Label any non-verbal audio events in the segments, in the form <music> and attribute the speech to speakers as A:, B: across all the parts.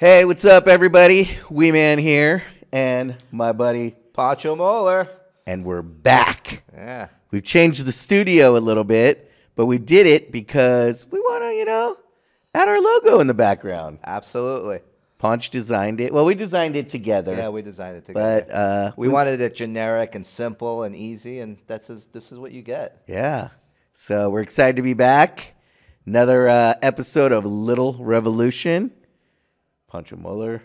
A: Hey, what's up, everybody? Wee Man here, and my buddy,
B: Pancho Moler.
A: and we're back.
B: Yeah.
A: We've changed the studio a little bit, but we did it because we want to, you know, add our logo in the background.
B: Absolutely.
A: Ponch designed it. Well, we designed it together.
B: Yeah, we designed it together.
A: But uh,
B: we wanted it generic and simple and easy, and that's is, this is what you get.
A: yeah. So we're excited to be back. Another uh, episode of Little Revolution. Pancho Moler.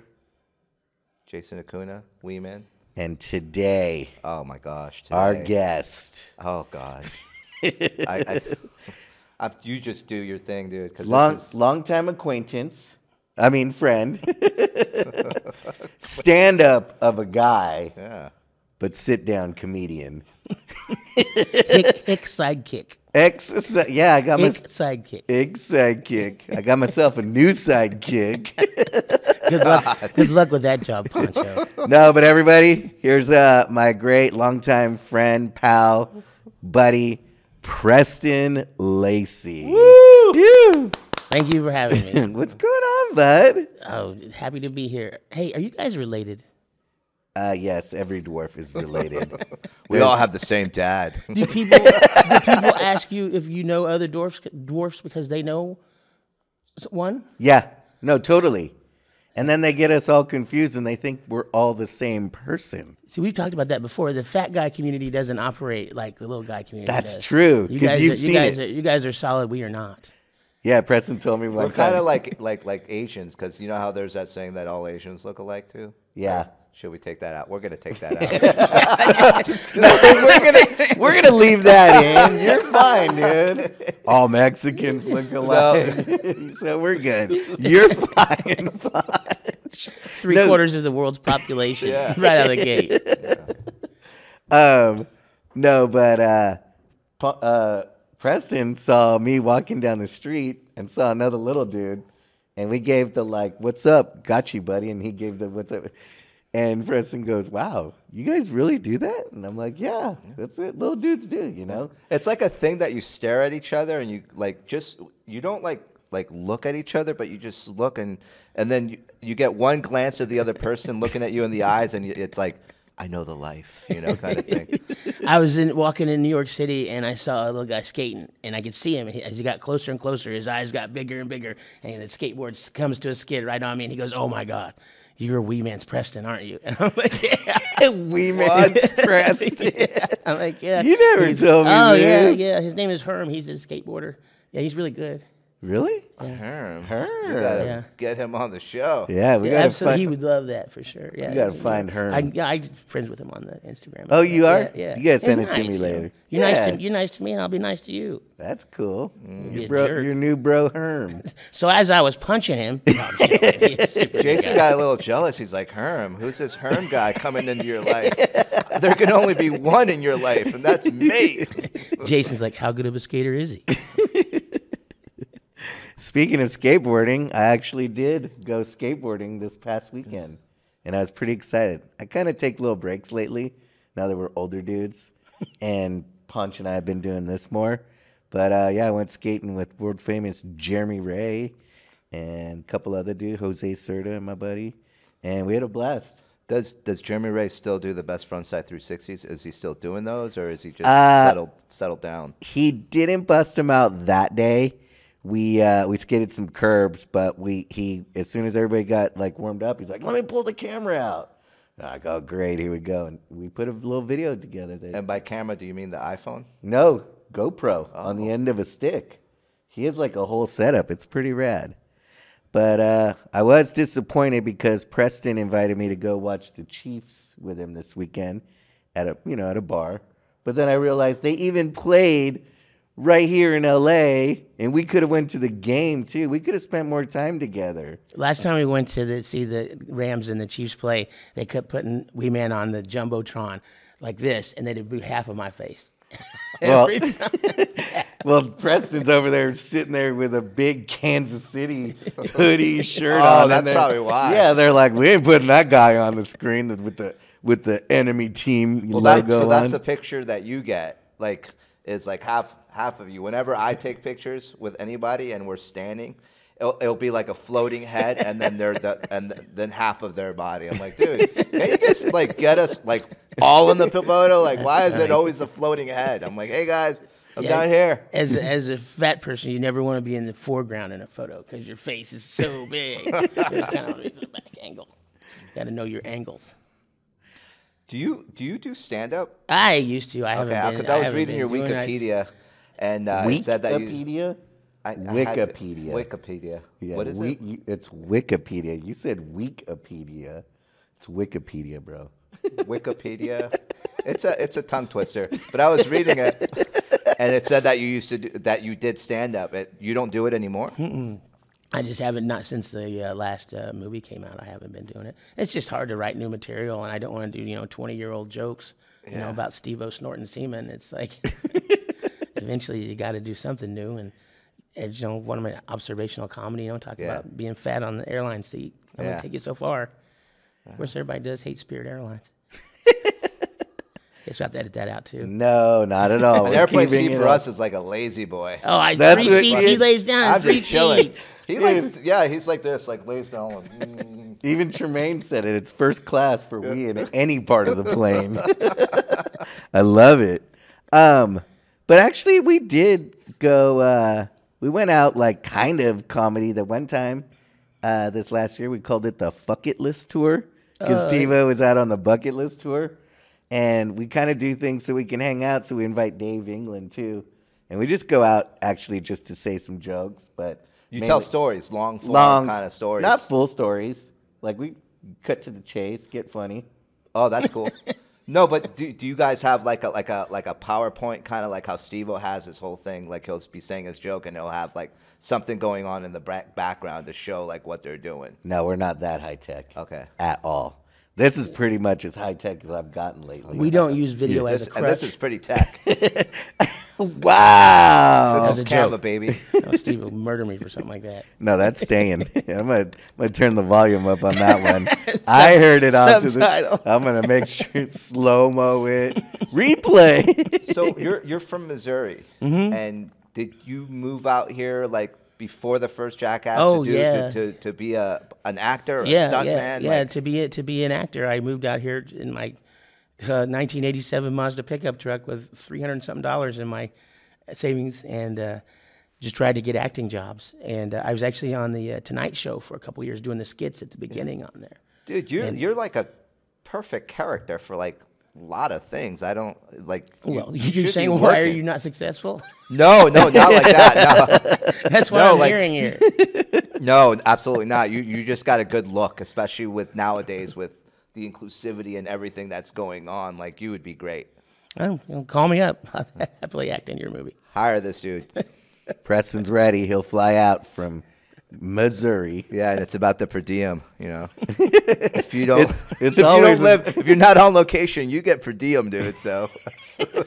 B: Jason Acuna, Wee Man.
A: And today,
B: Oh my gosh.
A: our guest.
B: Oh gosh. <laughs> I, I, I, you just do your thing, dude. Because
A: long,
B: is...
A: long time acquaintance. I mean friend. <laughs> Stand up of a guy,
B: yeah.
A: but sit down comedian.
C: Hick, hick sidekick.
A: Ex yeah, I got my
C: Hick sidekick.
A: ex sidekick. I got myself a new sidekick. <laughs>
C: Good luck. <laughs> Good luck with that job, Pancho. <laughs>
A: no, but everybody, here's uh my great longtime friend, pal, buddy, Preston Lacy. Woo!
C: Thank you for having me.
A: What's going on, bud?
C: Oh, happy to be here. Hey, are you guys related?
A: Uh, yes, every dwarf is related. <laughs>
B: We all have the same dad.
C: Do people do <laughs> people ask you if you know other dwarfs dwarfs because they know one?
A: Yeah, no, totally. And then they get us all confused and they think we're all the same person.
C: See, we've talked about that before. The fat guy community doesn't operate like the little guy community.
A: That's
C: does.
A: true,
C: You
A: 'cause
C: guys,
A: you've
C: are,
A: seen
C: you guys
A: it.
C: Are, you guys are solid. We are not.
A: Yeah, Preston told me one
B: We're kind of like like like Asians, because you know how there's that saying that all Asians look alike too.
A: Yeah.
B: Should we take that out? We're gonna take that <laughs> out.
A: no, we're gonna we're gonna leave that in. You're fine, dude. All Mexicans look alike, <laughs> so we're good. You're fine. <laughs> fine.
C: Three
A: No.
C: quarters of the world's population
B: Yeah.
C: right out of the gate.
A: Um, no, but uh, uh, Preston saw me walking down the street and saw another little dude, and we gave the like, "What's up, got you, buddy?" And he gave the "What's up," and Preston goes, "Wow, you guys really do that?" And I'm like, "Yeah, that's what little dudes do, you know."
B: It's like a thing that you stare at each other and you like just you don't like like look at each other, but you just look and and then you, you get one glance at the other person looking at you in the eyes, and you, it's like I know the life, you know, kind of thing. <laughs>
C: I was in walking in New York City and I saw a little guy skating and I could see him as he got closer and closer. His eyes got bigger and bigger and the skateboard comes to a skid right on me and he goes, "Oh my God, you're a Wee Man's Preston, aren't you?" <laughs> And I'm like, "Yeah." <laughs>
A: Wee Man's <laughs> Preston.
C: I'm like, "Yeah."
A: You never
C: He's-
A: told me
C: Oh yeah, yeah. His name is Herm. He's a skateboarder. Yeah, he's really good.
A: Really?
B: Herm,
A: Herm.
B: you gotta
C: Yeah.
B: get him on the show.
A: Yeah, we
C: Yeah,
A: gotta
C: absolutely, he
A: find.
C: would love that for sure. Yeah, You
A: gotta
C: he's-
A: find Herm.
C: I, yeah, I'm friends with him on the Instagram.
A: Oh, you are?
C: Yeah, yeah.
A: So you gotta send
C: He's
A: it to me
C: nice, you know.
A: later.
C: You're
A: Yeah.
C: nice to you're nice to me, and I'll be nice to you.
A: That's cool. Mm.
C: be
A: Your,
C: a
A: bro,
C: jerk.
A: your new bro Herm. <laughs>
C: So as I was punching him, no, I'm joking. He's super good
B: Jason
C: guy.
B: got a little jealous. He's like, Herm, who's this Herm guy coming into your life? <laughs> There can only be one in your life, and that's me. <laughs>
C: Jason's like, how good of a skater is he?
A: Speaking of skateboarding, I actually did go skateboarding this past weekend, and I was pretty excited. I kind of take little breaks lately now that we're older dudes, <laughs> and Punch and I have been doing this more. But uh, yeah, I went skating with world famous Jeremy Wray and a couple other dudes, Jose Serta and my buddy, and we had a blast.
B: Does Does Jeremy Wray still do the best frontside 360s? Is he still doing those, or is he just
A: Uh,
B: settled settled down?
A: he didn't bust him out that day. We uh, we skated some curbs, but we he as soon as everybody got like warmed up, he's like, "Let me pull the camera out." And I'm like, "Oh, great, here we go." And we put a little video together. That,
B: And by camera, do you mean the iPhone?
A: no GoPro on the end of a stick. He has like a whole setup. It's pretty rad. But uh, I was disappointed because Preston invited me to go watch the Chiefs with him this weekend at a you know at a bar. But then I realized they even played right here in LA, and we could have went to the game too. We could have spent more time together.
C: Last time we went to the, see the Rams and the Chiefs play, they kept putting Wee Man on the jumbotron like this, and they'd do half of my face. <laughs>
A: Well- <laughs> Well, Preston's over there sitting there with a big Kansas City hoodie <laughs> shirt
B: Oh,
A: on. and
B: that's probably why.
A: Yeah, they're like, we ain't putting that guy on the screen with the with the enemy team
B: Well, that,
A: logo
B: so that's the picture that you get. Like, it's like half half of you. Whenever I take pictures with anybody and we're standing, it'll, it'll be like a floating head, and then they're the, <laughs> and then half of their body. I'm like, dude, can you guys like get us like all in the photo? Like, why is it always a floating head? I'm like, hey guys, I'm
C: Yeah,
B: down here.
C: As a, as a fat person, you never want to be in the foreground in a photo because your face is so <laughs> big. There's kind of a back angle. Got to know your angles.
B: Do you do you do stand up?
C: I used to. I haven't
B: uh,
C: Okay,
B: because I was
C: haven't
B: reading your. Wikipedia, and uh, it said that you.
A: Wikipedia.
B: I, I had-
A: Wikipedia.
B: Wikipedia.
A: Yeah,
B: what is
A: we,
B: it?
A: you- it's Wikipedia. You said Wikipedia. It's Wikipedia, bro. <laughs>
B: Wikipedia. It's a it's a tongue twister. But I was reading it, <laughs> and it said that you used to do, that you did stand up. It, you don't do it anymore.
C: I just haven't not since the uh, last uh, movie came out. I haven't been doing it. It's just hard to write new material, and I don't want to do you know twenty year old jokes. You know about Steve O snorting semen. It's like <laughs> eventually you got to do something new. And, and you know one of my observational comedy. You know talk
B: Yeah.
C: about being fat on the airline seat. I'm
B: Yeah.
C: gonna take you so far. Of course, everybody does hate Spirit Airlines. <laughs> Guess we have to edit that out too.
A: No, not at all. <laughs>
B: An airplane seat for us is like a lazy boy.
C: Oh, I
A: That's
C: three seats. He lays down.
B: I'm
C: three
B: just chilling.
C: seats.
B: He like yeah, he's like this, like lays down. Like, mm.
A: Even Tremaine said it. It's first class for we in any part of the plane. <laughs> I love it. Um, but actually, we did go. Uh, we went out like kind of comedy the one time uh, this last year. We called it the Fucket List Tour because Steve was out on the Bucket List Tour, and we kind of do things so we can hang out. So we invite Dave England too, and we just go out actually just to say some jokes. But
B: You
A: mainly-
B: tell stories, long form
A: long
B: kind of stories.
A: not full stories. Like we cut to the chase, get funny.
B: Oh, that's cool. <laughs> no, but do, do you guys have like a like a like a PowerPoint kind of like how Steve has his whole thing? Like he'll be saying his joke and he'll have like something going on in the bra- background to show like what they're doing.
A: No, we're not that high tech.
B: Okay.
A: At all. This is pretty much as high tech as I've gotten lately.
C: We don't use video as
B: This,
C: a
B: and
C: crutch.
B: this is pretty tech. <laughs> <laughs>
A: Wow.
B: This is
C: a
B: Canva,
C: joke.
B: baby. <laughs>
C: Oh, Steve will murder me for something like that.
A: No, that's staying. I'm gonna, I'm gonna turn the volume up on that one. I heard it off to the.
C: subtitle.
A: I'm gonna make sure it's slow mo it. Replay.
B: so you're you're from Missouri,
C: Mm-hmm.
B: and did you move out here like before the first Jackass
C: Oh,
B: to do
C: yeah.
B: to, to, to be a an actor or a
C: Yeah,
B: stunt
C: yeah,
B: man?
C: yeah.
B: Like,
C: to be a, to be an actor, I moved out here in my uh, 1987 Mazda pickup truck with 300 and something dollars in my savings, and uh, just tried to get acting jobs. And uh, I was actually on the uh, Tonight Show for a couple years doing the skits at the beginning on there.
B: dude, you're you're like a perfect character for like lot of things. I don't like.
C: Well,
B: you
C: you're saying why are you not successful?
B: No, no, not like that. <laughs>
C: That's what
B: No,
C: I'm
B: like-
C: hearing here.
B: No, <laughs> no, absolutely not. You you just got a good look, especially with nowadays with the inclusivity and everything that's going on. Like you would be great.
C: Oh, call me up. <laughs> I'll happily act in your movie.
B: Hire this dude.
A: Preston's ready. He'll fly out from Missouri.
B: Yeah, and it's about the per diem. You know, <laughs> if you don't,
A: it's
B: if you don't live, if you're not on location, you get per diem, dude. So <laughs>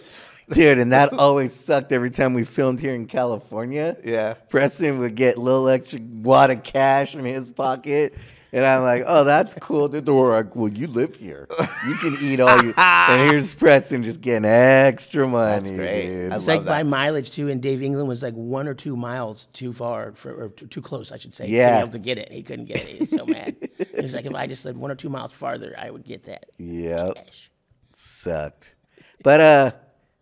A: Dude, and that always sucked every time we filmed here in California.
B: Yeah.
A: Preston would get a little extra wad of cash in his pocket. And I'm like, oh, that's cool. They were like, well, you live here. You can eat all you. <laughs> and here's Preston just getting extra money.
B: That's great.
A: dude.
B: I
C: It's
B: love
C: like by mileage too, and Dave England was like one or two miles too far for, or too, too close, I should say.
A: Yeah.
C: to be able to get it. He couldn't get it. He was so mad. He was like, if I just lived one or two miles farther, I would get that.
A: Yep.
C: cash.
A: Sucked. But uh,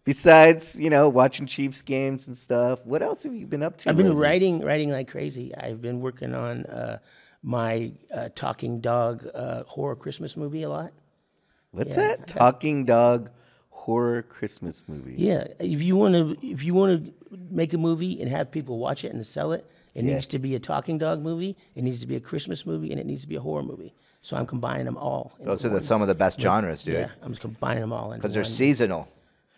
A: besides, you know, watching Chiefs games and stuff, what else have you been up to?
C: I've been
A: lately?
C: writing, writing like crazy. I've been working on uh, my uh, talking dog uh, horror Christmas movie a lot.
A: What's
C: Yeah.
A: that? Talking dog horror Christmas movie.
C: Yeah, if you want to, if you want to make a movie and have people watch it and sell it, it
A: Yeah.
C: needs to be a talking dog movie. It needs to be a Christmas movie, and it needs to be a horror movie. So I'm combining them all.
B: those are the, some of the best genres, dude.
C: Yeah, I'm just combining them all
B: Because they're
C: one.
B: seasonal.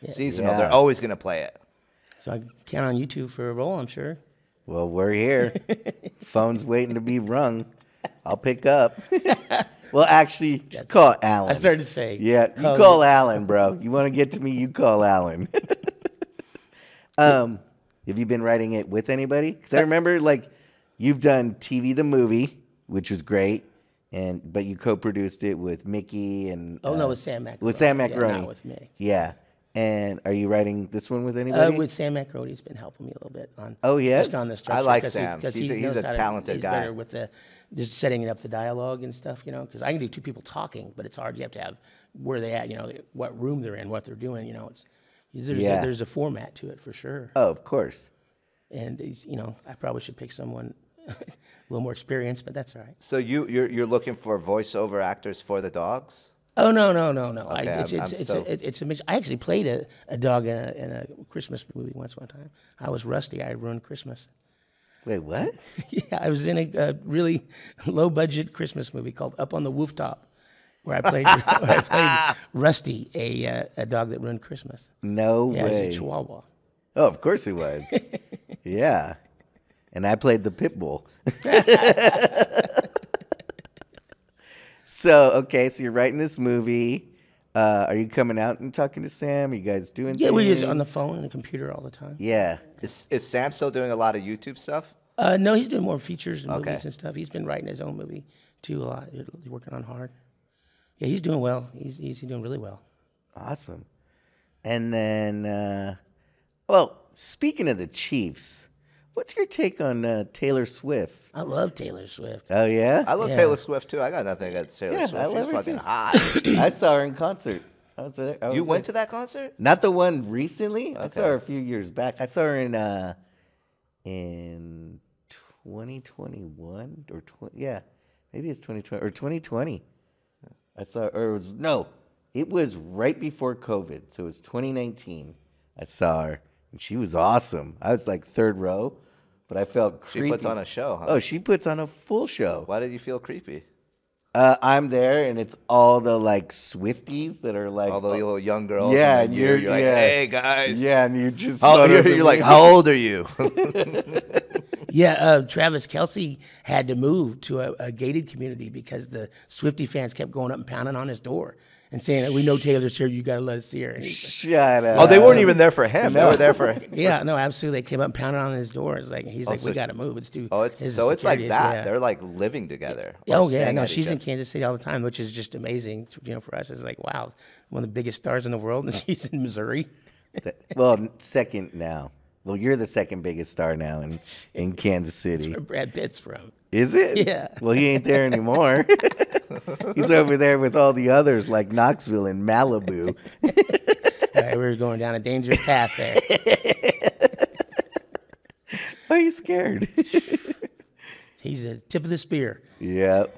B: Seasonal.
A: Yeah.
B: They're always gonna play it.
C: So I count on you two for a role, I'm sure.
A: Well, we're here. <laughs> Phone's waiting to be rung. I'll pick up. <laughs> well, actually, just call Alan.
C: I started to say.
A: Yeah, you
C: call
A: Alan, bro. You want to get to me, you call Alan. <laughs> um, have you been writing it with anybody? Because I remember, like, you've done TV the movie, which was great, and but you co-produced it with Mickey and
C: Oh no,
A: uh,
C: with Sam Macaroni.
A: with Sam
C: Yeah, not with me.
A: Yeah, And are you writing this one with
C: Uh,
A: anybody?
C: with Sam Macaroni, he's been helping me a little bit on.
A: Oh, yes,
C: just on the
B: I
C: structure.
B: like
C: 'cause
B: Sam.
C: 'cause
B: He's
C: he
B: a- he's a
C: how to-
B: talented
C: he's
B: guy.
C: better with the just setting up the dialogue and stuff, you know. Because I can do two people talking, but it's hard. You have to have where they at, you know, what room they're in, what they're doing. You know, it's there's
A: Yeah.
C: a, there's a format to it for sure.
A: oh, of course.
C: And you know, I probably should pick someone <laughs> a little more experienced, but that's all right.
B: So you you're you're looking for voiceover actors for the dogs?
C: Oh no no no no! I, it's
B: I'm-
C: it's
B: I'm
C: it's,
B: so-
C: a, it- it's a mix. I actually played a, a dog in a, in a Christmas movie once one time. I was Rusty. I ruined Christmas.
A: Wait, what? <laughs>
C: Yeah, I was in a, a really <laughs> low budget Christmas movie called Up on the Rooftop, where I played <laughs> where I played Rusty, a uh, a dog that ruined Christmas.
A: No
C: Yeah, I was a Chihuahua.
A: Oh, of course he was. yeah. And I played the pit bull. So, okay, so you're writing this movie. Uh, are you coming out and talking to Sam? Are you guys doing
C: Yeah, we're just on the phone and the computer all the time.
A: Yeah.
B: Is is Sam still doing a lot of YouTube stuff?
C: Uh, no, he's doing more features and
B: Okay.
C: movies and stuff. He's been writing his own movie too a lot. He's working on hard. Yeah, he's doing well. He's he's doing really well.
A: Awesome. And then, uh, well, speaking of the Chiefs, what's your take on uh, Taylor Swift?
C: I love Taylor Swift.
A: Oh, yeah?
B: I love
C: Yeah.
B: Taylor Swift too. I got nothing against Taylor
A: Yeah,
B: Swift.
A: I
B: She's
A: love her
B: fucking
A: too.
B: hot. <coughs>
A: I saw her in concert. I was there. I
B: you went
A: there.
B: to that concert?
A: Not the one recently. I saw her a few years back. I saw her in uh in 2021 or 20, yeah, maybe it's 2020 or 2020. I saw or it was no, it was right before COVID, so it was 2019. I saw her and she was awesome. I was like third row, but I felt
B: She puts on a show, huh?
A: Oh, she puts on a full show.
B: Why did you feel creepy?
A: Uh, I'm there, and it's all the like Swifties that are like
B: All the little young girls.
A: Yeah,
B: and
A: and
B: you're,
A: you're-
B: you're like,
A: yeah.
B: hey guys.
A: Yeah, and you just
B: How, you're, you're like, how old are you? <laughs>
C: Yeah, uh, Travis Kelce had to move to a, a gated community because the Swifty fans kept going up and pounding on his door and saying, that "We know Taylor's here. You got to let us see her."
A: Shut up.
B: oh, they weren't even there for him. They
A: No.
B: were there for.
C: like, <laughs> "Yeah, no, absolutely." They came up and pounded on his door. It's like he's oh, like,
B: so-
C: "We got to move. It's too."
B: Oh, it's so it's like that.
C: Yeah.
B: They're like living together.
C: Oh yeah, no, she's in
B: other.
C: Kansas City all the time, which is just amazing. You know, for us, it's like wow, one of the biggest stars in the world, and <laughs> she's in Missouri.
A: Well, second now. Well, you're the second biggest star now in, in Kansas <laughs> City.
C: Where Brad Pitt's from.
A: Is it?
C: Yeah.
A: Well, he ain't there anymore. <laughs> He's over there with all the others like Knoxville and Malibu.
C: All right, we were going down a dangerous path there. <laughs>
A: Why are you scared? <laughs>
C: He's the tip of the spear.
A: yep.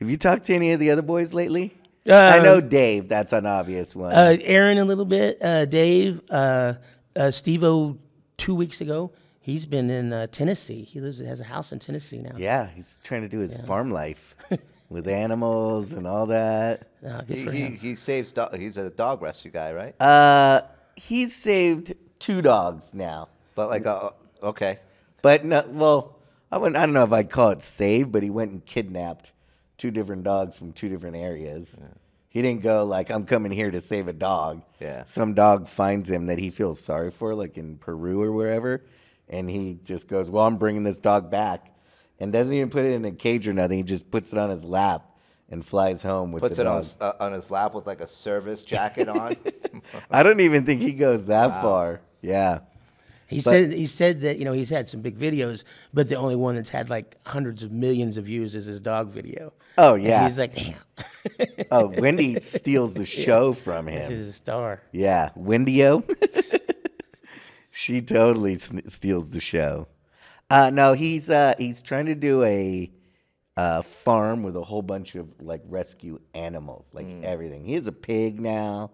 A: Have you talked to any of the other boys lately? I
C: Uh,
A: know Dave. That's an obvious one.
C: Uh, Aaron a little bit. Uh, Dave, uh, uh, Steve-O two weeks ago. He's been in uh, Tennessee. He lives has a house in Tennessee now.
A: yeah, he's trying to do his farm life <laughs> with animals and all that.
C: Uh, good
B: He,
C: for
B: he,
C: him.
B: he saves. Do- he's a dog rescue guy, right?
A: Uh, he's saved two dogs now.
B: But like, uh, okay.
A: But no, well, I wouldn't, I don't know if I'd call it save, but he went and kidnapped two different dogs from two different areas. He didn't go like I'm coming here to save a dog.
B: Yeah.
A: Some dog finds him that he feels sorry for, like in Peru or wherever, and he just goes, "Well, I'm bringing this dog back," and doesn't even put it in a cage or nothing. He just puts it on his lap and flies home with
B: Puts
A: the
B: it on his, uh, on his lap with like a service jacket on. <laughs>
A: I don't even think he goes that far. Yeah.
C: He said he said that you know he's had some big videos, but the only one that's had like hundreds of millions of views is his dog video.
A: Oh
C: And
A: yeah.
C: he's like, damn,
A: Oh, Wendy steals the <laughs> show from him.
C: is a star.
A: Yeah, Wendio. <laughs> she totally s- steals the show. Uh, no, he's uh, he's trying to do a uh, farm with a whole bunch of like rescue animals, like everything. He has a pig now,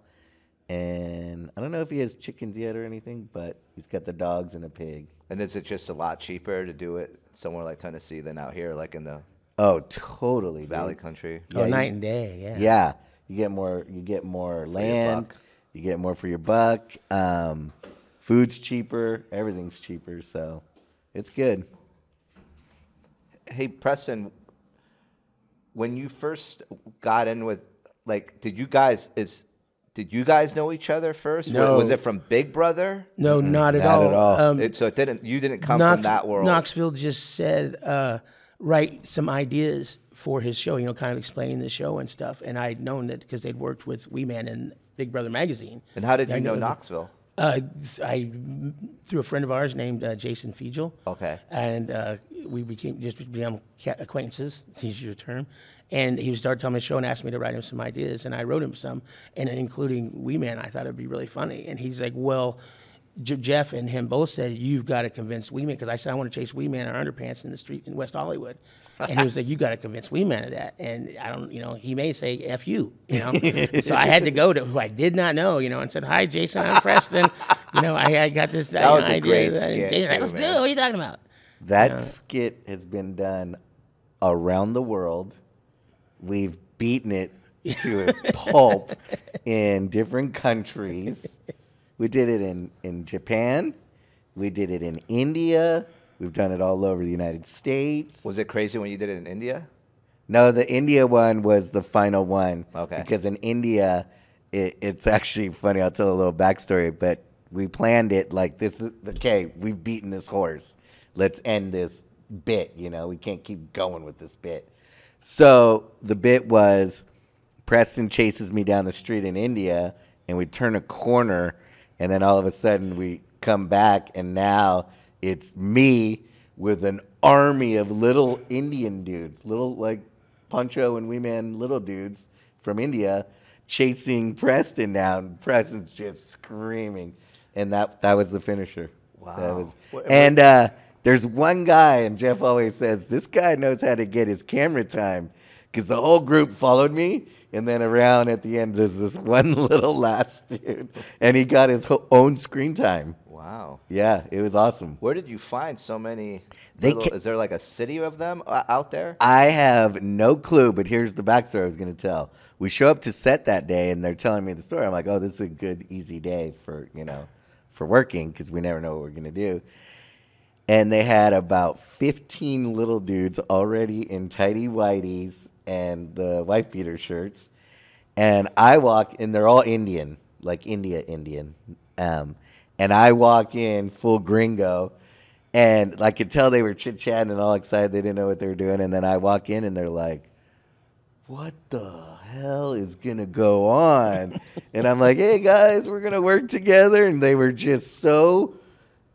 A: and I don't know if he has chickens yet or anything, but he's got the dogs and a pig.
B: and is it just a lot cheaper to do it somewhere like Tennessee than out here, like in the
A: Oh, totally, dude.
B: Valley Country?
C: oh,
A: you-
C: night and day. Yeah.
A: Yeah, you get more. You get more land.
B: buck.
A: You get more for your buck. Um, food's cheaper. Everything's cheaper. So it's good.
B: Hey, Preston, when you first got in with, like, did you guys is did you guys know each other first?
C: No.
B: Was it from Big Brother?
C: No, not at
A: not
C: all.
A: at all.
C: Um,
B: It, so it didn't. You didn't come
C: Knox-
B: from that world.
C: Knoxville just said uh, write some ideas for his show. You know, kind of explaining the show and stuff. And I'd known that because they'd worked with Wee Man and Big Brother magazine.
B: And how did you know
C: know-
B: Knoxville?
C: Uh, I through a friend of ours named uh, Jason Fiegel.
B: Okay.
C: And uh, we became just became ca- acquaintances. To use your term. And he started telling me the show and asked me to write him some ideas, and I wrote him some, and including Wee Man. I thought it'd be really funny. And he's like, "Well, J- Jeff and him both said you've got to convince Wee Man because I said I want to chase Wee Man in our underpants in the street in West Hollywood." And he was like, "You got to convince Wee Man of that." And I don't, you know, he may say "f you," you know. <laughs> so I had to go to who I did not know, you know, and said, "Hi, Jason, I'm Preston." you know, I, I got this
B: That was a
C: idea.
B: great
C: that-
B: skit,
C: Jason's like, Let's do. What are you talking about?
A: That skit has been done around the world. We've beaten it to a pulp <laughs> in different countries. We did it in, in Japan. We did it in India. We've done it all over the United States.
B: Was it crazy when you did it in India?
A: No, the India one was the final one.
B: Okay.
A: Because in India, it, it's actually funny. I'll tell a little backstory, but we planned it like this is okay, we've beaten this horse. Let's end this bit. You know, we can't keep going with this bit. So the bit was Preston chases me down the street in India, and we turn a corner, and then all of a sudden we come back, and now it's me with an army of little Indian dudes, little like Pancho and Wee Man little dudes from India chasing Preston down. Preston's just screaming, and that that was the finisher. That
B: Wow.
A: was, and uh, there's one guy, and Jeff always says this guy knows how to get his camera time because the whole group followed me, and then around at the end there's this <laughs> one little last dude, and he got his own screen time.
B: Wow.
A: Yeah, it was awesome.
B: Where did you find so many?
A: They
B: little- is there like a city of them uh, out there?
A: I have no clue, but here's the backstory I was going to tell. We show up to set that day, and they're telling me the story. I'm like, oh, this is a good, easy day for you know, for working because we never know what we're going to do. And they had about 15 little dudes already in tidy whities and the wife beater shirts. And I walk, and they're all Indian, like India Indian. Um, and I walk in full gringo, and I could tell they were chit chatting and all excited. They didn't know what they were doing. And then I walk in, and they're like, what the hell is gonna go on? <laughs> and I'm like, hey guys, we're gonna work together. And they were just so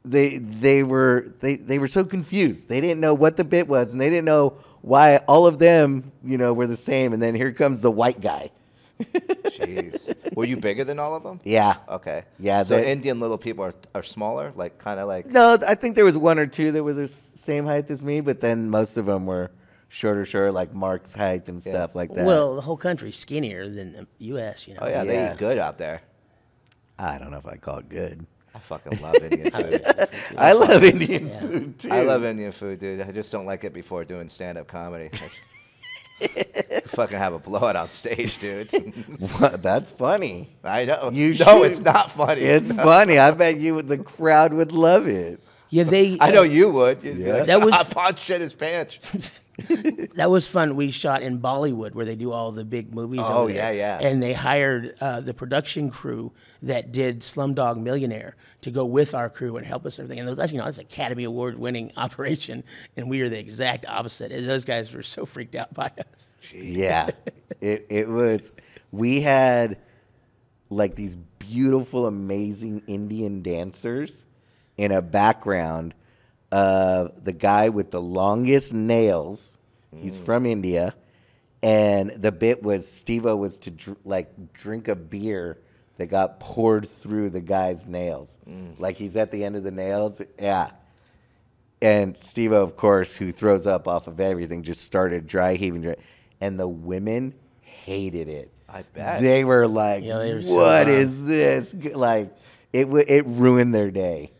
A: they they were they they were so confused. They didn't know what the bit was, and they didn't know why all of them, you know, were the same. And then here comes the white guy.
B: Jeez. Were you bigger than all of them?
A: Yeah.
B: Okay.
A: Yeah,
B: So
A: they-
B: Indian little people are, are smaller, like kind of like.
A: No, I think there was one or two that were the same height as me, but then most of them were shorter, shorter, like Mark's height and stuff like that.
C: Well, the whole country's skinnier than the U.S. You know.
B: Oh yeah, they eat good out there.
A: I don't know if I call it good.
B: I fucking love Indian food.
A: I love Indian food too.
B: I love Indian food, dude. I just don't like it before doing stand-up comedy. <laughs> fucking have a blowout on stage, dude. <laughs>
A: What? That's funny.
B: I know.
A: You
B: no,
A: should.
B: it's not funny.
A: It's funny. I bet you the crowd would love it.
C: Yeah, they.
B: I know you would. You'd be
A: Yeah.
B: like,
C: That was- <laughs>
B: "Ah, Ponch shit his pants. <laughs>
C: That was fun. We shot in Bollywood, where they do all the big movies.
B: Oh, yeah, yeah.
C: And they hired uh, the production crew that did Slumdog Millionaire to go with our crew and help us everything. And those, you know, it's an Academy Award winning <laughs> operation, and we are the exact opposite. And those guys were so freaked out by us.
A: Yeah. it it was we had like these beautiful, amazing Indian dancers in a background of the guy with the longest nails. He's from mm. India. And the bit was Steve was to dr- like drink a beer that got poured through the guy's nails. Mm. Like he's at the end of the nails. Yeah. And Steve, of course, who throws up off of everything, just started dry heaving. Dry, and the women hated it.
B: I bet.
A: They were like,
C: Yeah, they were
A: "What
C: bummed.
A: is this?" Like, it w- it ruined their day.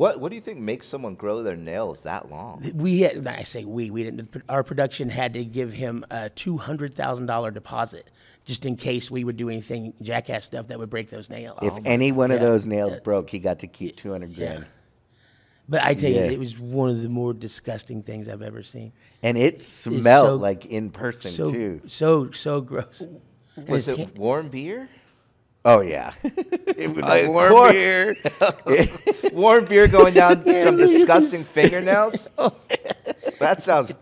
B: What What do you think makes someone grow their nails that long?
C: We had, I say we, we didn't. Our production had to give him a two hundred thousand dollar deposit just in case we would do anything jackass stuff that would break those nails.
A: If oh any one of
C: Oh
A: those nails broke, he got to keep two hundred grand. Yeah.
C: But I tell
A: Yeah.
C: you, it was one of the more disgusting things I've ever seen.
A: And it smelled
C: so-
A: like in person
C: So
A: too.
C: so so gross.
B: Was it warm beer?
A: Oh yeah, <laughs> it was a warm
B: course.
A: beer. <laughs> <laughs>
B: warm beer going down some disgusting fingernails? That sounds.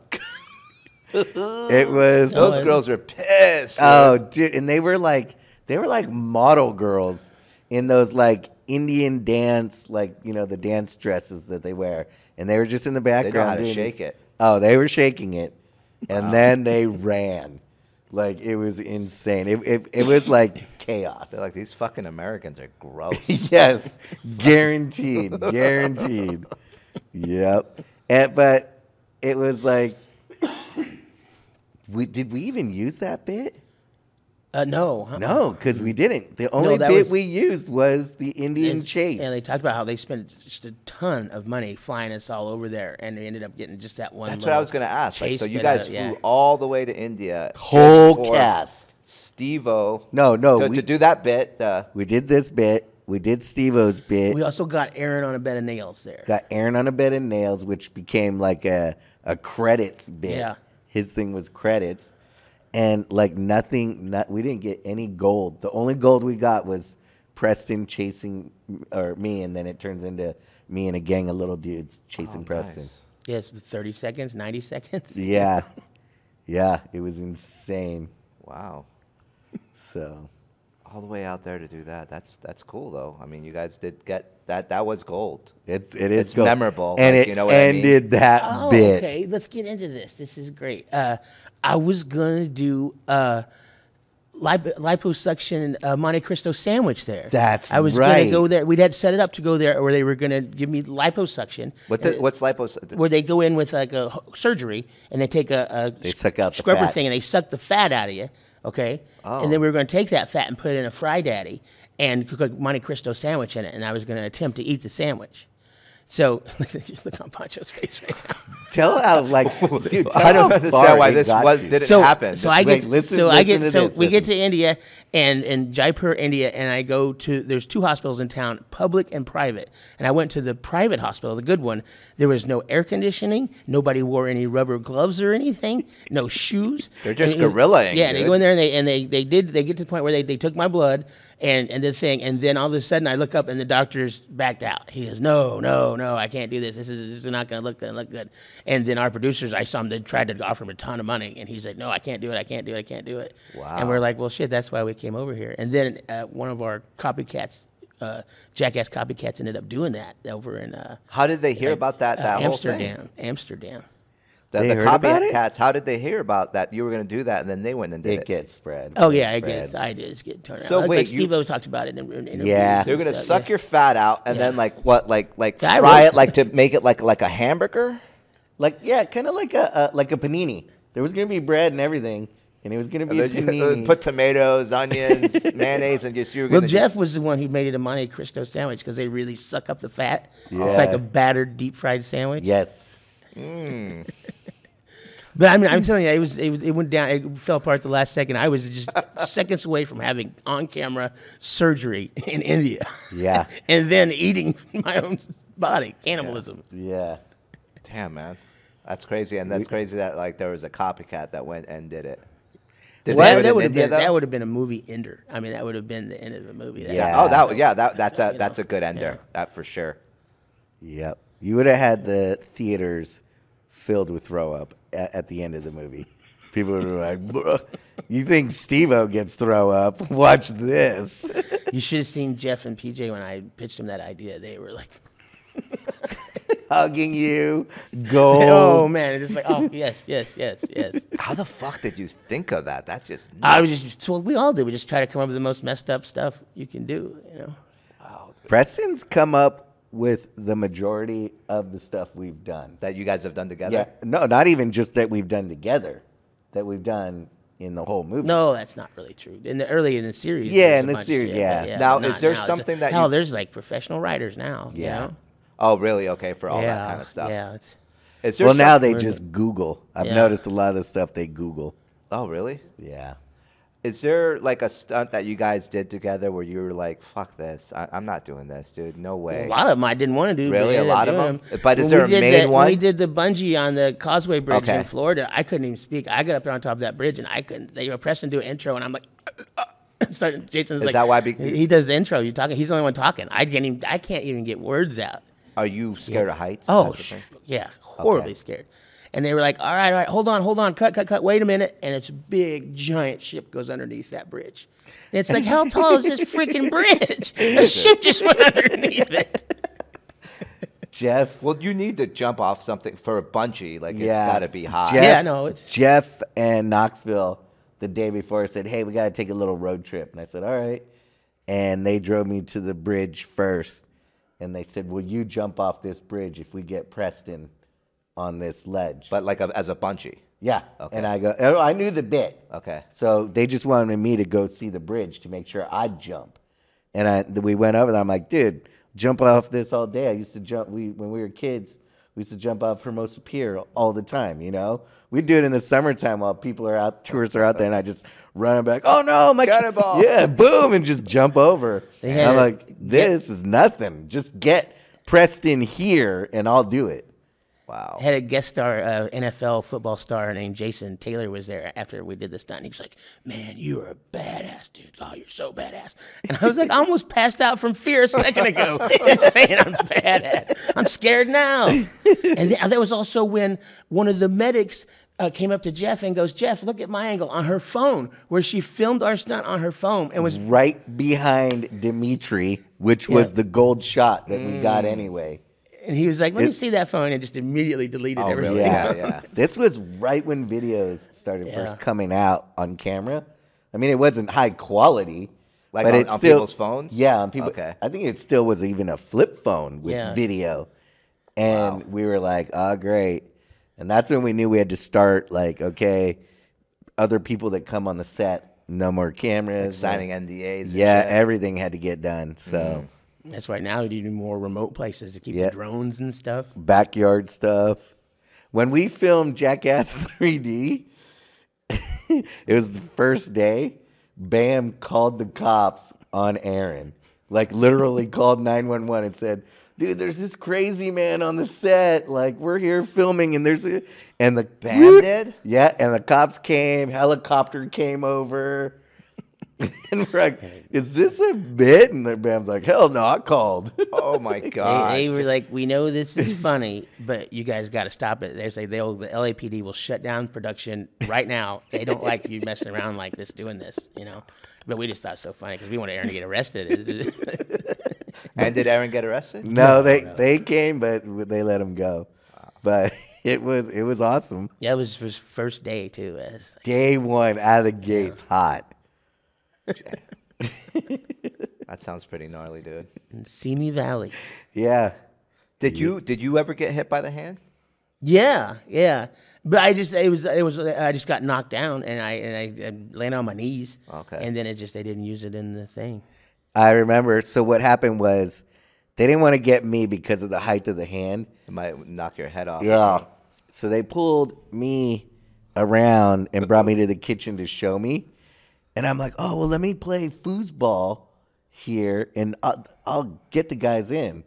A: it was.
B: Those girls were pissed.
A: Oh, dude, and they were like, They were like model girls in those like Indian dance, like you know the dance dresses that they wear, and they were just in the
B: They
A: background.
B: know how to
A: doing
B: shake it.
A: Oh, they were shaking it, and then they ran, like it was insane. It it, it was like chaos.
B: They're like these fucking Americans are gross. <laughs>
A: yes, guaranteed, guaranteed. Yep. And, but it was like, we did we even use that bit?
C: Uh, no. huh?
A: No, because we didn't. The only
C: that
A: bit
C: was-
A: we used was the Indian
C: And-
A: chase.
C: And they talked about how they spent just a ton of money flying us all over there, and they ended up getting just that one.
B: That's what I
C: little
B: was gonna ask. Like,
C: chase
B: so you
C: bit out
B: guys
C: of-
B: flew
C: yeah.
B: all the way to India. just
A: Whole
B: for
A: cast.
B: Steve-O.
A: No, no,
B: To,
A: we-
B: to do that bit. Uh,
A: we did this bit. We did Steve-O's bit.
C: We also got Aaron on a bed of nails there.
A: got Aaron on a bed of nails, which became like a a credits bit.
C: Yeah.
A: His thing was credits, and like nothing. Not, we didn't get any gold. The only gold we got was Preston chasing m- or me, and then it turns into me and a gang of little dudes chasing Preston.
B: nice.
C: Yes, 30 seconds, 90 seconds.
A: Yeah, <laughs> yeah, it was insane.
B: Wow.
A: So
B: All the way out there to do that. That's that's cool though. I mean, you guys did get that. That was gold.
A: it's it is
B: It's
A: gold.
B: memorable,
A: and
B: like,
A: it
B: you know what I mean?
A: ended that
C: Oh,
A: bit.
C: okay. Let's get into this. This is great. Uh, I was gonna do uh, lip- liposuction uh, Monte Cristo sandwich there.
A: That's
C: I was
A: right.
C: gonna go there. We'd had set it up to go there, where they were gonna give me liposuction.
B: What the, what's lipos?
C: where they go in with like a h- surgery and they take a, a
A: They suck out the
C: scrubber
A: fat.
C: thing and they suck the fat out of you, okay? And then oh. we were going to take that fat and put it in a fry daddy and cook a Monte Cristo sandwich in it, and I was going to attempt to eat the sandwich. So <laughs> look on Pancho's face right now.
A: Tell how like, <laughs> dude. Tell
B: I don't understand why this was
A: you.
B: didn't
C: so,
B: happen.
C: So I
A: Wait,
C: get
A: listen-
C: so I get
A: to
C: so
A: this,
C: we get to India and in Jaipur, India, and I go to there's two hospitals in town, public and private. And I went to the private hospital, the good one. There was no air conditioning. Nobody wore any rubber gloves or anything. No shoes.
B: They're just
C: And- and-
B: gorillaing,
C: Yeah, they go in there and they and they they did they get to the point where they, they took my blood. And, and the thing, and then all of a sudden I look up and the doctor's backed out. He goes, "No, no, no, I can't do this. This is, this is not going to look good, look good." And then our producers, I saw him. They tried to offer him a ton of money, and he's like, "No, I can't do it. I can't do it. I can't do it." Wow. And we're like, "Well, shit. That's why we came over here." And then uh, one of our copycats, uh, jackass copycats, ended up doing that over in uh,
B: How did they hear about that?
C: uh,
B: That.
C: Amsterdam. Amsterdam.
B: The,
A: They
B: the
A: heard about it?
B: copycats. How did they hear about that? You were going to do that, and then they went and did
A: It
B: it.
A: gets spread.
C: Oh yeah, I
A: spreads.
C: guess ideas get turned
B: So
C: out. Like-
B: wait,
C: like Steve-O talked about it in, in interviews.
A: Yeah.
C: and
B: They're gonna suck
C: yeah.
B: your fat out, and
C: Yeah.
B: then like what? Like like
C: Yeah,
B: fry
C: will.
B: it, like to make it like like a hamburger.
A: Like yeah, kind of like a uh, like a panini. There was gonna be bread and everything, and it was gonna be a
B: And you, uh,
A: panini.
B: put tomatoes, onions, <laughs> mayonnaise, and just you were
C: Well,
B: gonna
C: Jeff
B: just,
C: was the one who made it a Monte Cristo sandwich because they really suck up the fat.
A: Yeah.
C: It's like a battered deep fried sandwich.
A: yes.
C: But I mean, I'm telling you, it was, it it went down. It fell apart the last second. I was just <laughs> seconds away from having on camera surgery in India.
A: Yeah. <laughs>
C: and then eating my own body, cannibalism.
A: Yeah.
B: damn man, that's crazy, and that's crazy that like there was a copycat that went and did it. Did
C: Well,
B: they
C: that would have been
B: though?
C: that would have been a movie ender. I mean, that would have been the end of the movie. That-
A: Yeah.
B: Oh, that yeah, that that's a
C: You
B: that's
C: know.
B: a good ender. That for sure.
A: Yep. You would have had the theaters filled with throw up at, at the end of the movie. People would be like, "Bruh, "You think Steve-O gets throw up? <laughs> Watch this." <laughs>
C: You should have seen Jeff and PJ when I pitched them that idea. They were like, <laughs>
A: Hugging you, gold.
C: "Oh man!" It's just like, "Oh yes, yes, yes, yes."
B: How the fuck did you think of that? That's just
C: I was just well, we all do. We just try to come up with the most messed up stuff you can do. You know.
A: Preston's come up with the majority of the stuff we've done.
B: that you guys have done together.
A: Yeah, no, not even just that we've done together, that we've done in the whole movie.
C: No, that's not really true. In the early in the series,
A: Yeah, in the series,
C: shit,
A: yeah.
C: but
B: Now,
C: not
B: is there
C: It's-
B: something that
C: hell?
B: you-
C: There's like professional writers now. you
A: Yeah.
C: know?
B: Oh, really? Okay, for all
C: yeah,
B: that kind of stuff.
C: Yeah. It's,
B: Is there
A: Well, now they
C: where is
A: just Google. I've
C: Yeah.
A: noticed a lot of the stuff they Google.
B: Oh, really?
A: Yeah.
B: Is there like a stunt that you guys did together where you were like, "Fuck this! I, I'm not doing this, dude. No way."
C: a lot of them I didn't want to do.
B: Really? A lot of
C: doing
B: them? But is
C: When
B: there a
C: did
B: main
C: the-
B: one?
C: We did the bungee on the Causeway Bridge
B: Okay.
C: in Florida. I couldn't even speak. I got up there on top of that bridge and I couldn't. They were pressing to do an intro and I'm like. <laughs> Starting, Jason's
B: Is
C: like,
B: that why be-
C: he does the intro? You're talking. He's the only one talking. I can't even. I can't even get words out.
B: Are you scared of heights?
C: Oh,
B: of
C: yeah, horribly
B: Okay.
C: scared. And they were like, all right, all right, hold on, hold on, cut, cut, cut, wait a minute. And it's a big, giant ship goes underneath that bridge. And it's like, how <laughs> tall is this freaking bridge? <laughs> A ship just went underneath it.
A: Jeff.
B: Well, you need to jump off something for a bungee. Like
A: yeah,
B: it's got to be high.
A: Jeff,
C: Yeah, no, it's-
A: Jeff and Knoxville the day before said, "Hey, we got to take a little road trip," and I said, "All right." And they drove me to the bridge first, and they said, "Will you jump off this bridge if we get Preston on this ledge?"
B: But like a, as a bungee.
A: Yeah.
B: Okay.
A: And I go, oh, I knew the bit.
B: Okay.
A: So they just wanted me to go see the bridge to make sure I'd jump. And I, we went over there. I'm like, dude, jump off this all day. I used to jump. We when we were kids, we used to jump off Hermosa Pier all the time. You know, we do it in the summertime while people are out, tourists are out there, and I just run back. Oh no, my
B: Cannonball. <laughs>
A: Yeah, boom, and just jump over.
C: They
A: And
C: had
A: I'm like, this is nothing. Just get Preston here, and I'll do it.
B: Wow.
C: had a guest star, uh, NFL football star named Jason Taylor was there after we did this stunt. He was like, "Man, you are a badass, dude. Oh, you're so badass." And I was like, I almost passed out from fear a second ago, <laughs> just saying I'm badass. I'm scared now. And th- that was also when one of the medics. Uh, came up to Jeff and goes, Jeff, look at my angle on her phone, where she filmed our stunt on her phone and was
A: right behind Dimitri, which was the gold shot that we
B: Mm.
A: got anyway.
C: And he was like, "Let me see that phone," and just immediately deleted
B: Oh,
C: everything.
B: Yeah, <laughs> yeah.
A: This was right when videos started
C: Yeah.
A: first coming out on camera. I mean, it wasn't high quality.
B: Like
A: but
B: on-
A: it
B: on
A: still,
B: people's phones?
A: Yeah, on people.
B: Okay.
A: I think it still was even a flip phone with
C: Yeah.
A: video, and we were like, "Oh, great!" And that's when we knew we had to start. Like, okay, other people that come on the set, no more cameras,
B: Signing NDAs.
A: Yeah,
B: shit.
A: everything had to get done. So. Mm.
C: That's why now we do more remote places to keep
A: Yeah.
C: the drones and stuff.
A: backyard stuff. When we filmed Jackass <laughs> 3D, it was the first day. Bam called the cops on Aaron. Like literally <laughs> called 911 and said, "Dude, there's this crazy man on the set. Like we're here filming and there's a and the
B: bandit.
A: Yeah, and the cops came, helicopter came over. <laughs> and we're like, "Is this a bit?" And the Bam's like, "Hell no, I called." <laughs>
B: Oh my god.
C: they were like, "We know this is <laughs> funny, but you guys got to stop it." They say "They'll the LAPD will shut down production right now. They don't like you messing around like this, doing this, you know." But we just thought it was so funny because we wanted Aaron to get arrested.
B: and did Aaron get arrested?
A: No, they they came, but they let him go. But it was it was awesome.
C: yeah, it was his first day too. It's like,
A: Day one out of the gates, hot. <laughs>
B: That sounds pretty gnarly, dude.
C: in Simi Valley.
A: Yeah,
B: Did you did you ever get hit by the hand?
C: Yeah, yeah. But I just it was it was I just got knocked down and I and I, I landed on my knees.
B: Okay.
C: And then it just they didn't use it in the thing.
A: I remember. So what happened was they didn't want to get me because of the height of the hand.
B: It might knock your head off.
A: Yeah. So they pulled me around and brought me to the kitchen to show me. And I'm like, oh, well, let me play foosball here and I'll, I'll get the guys in.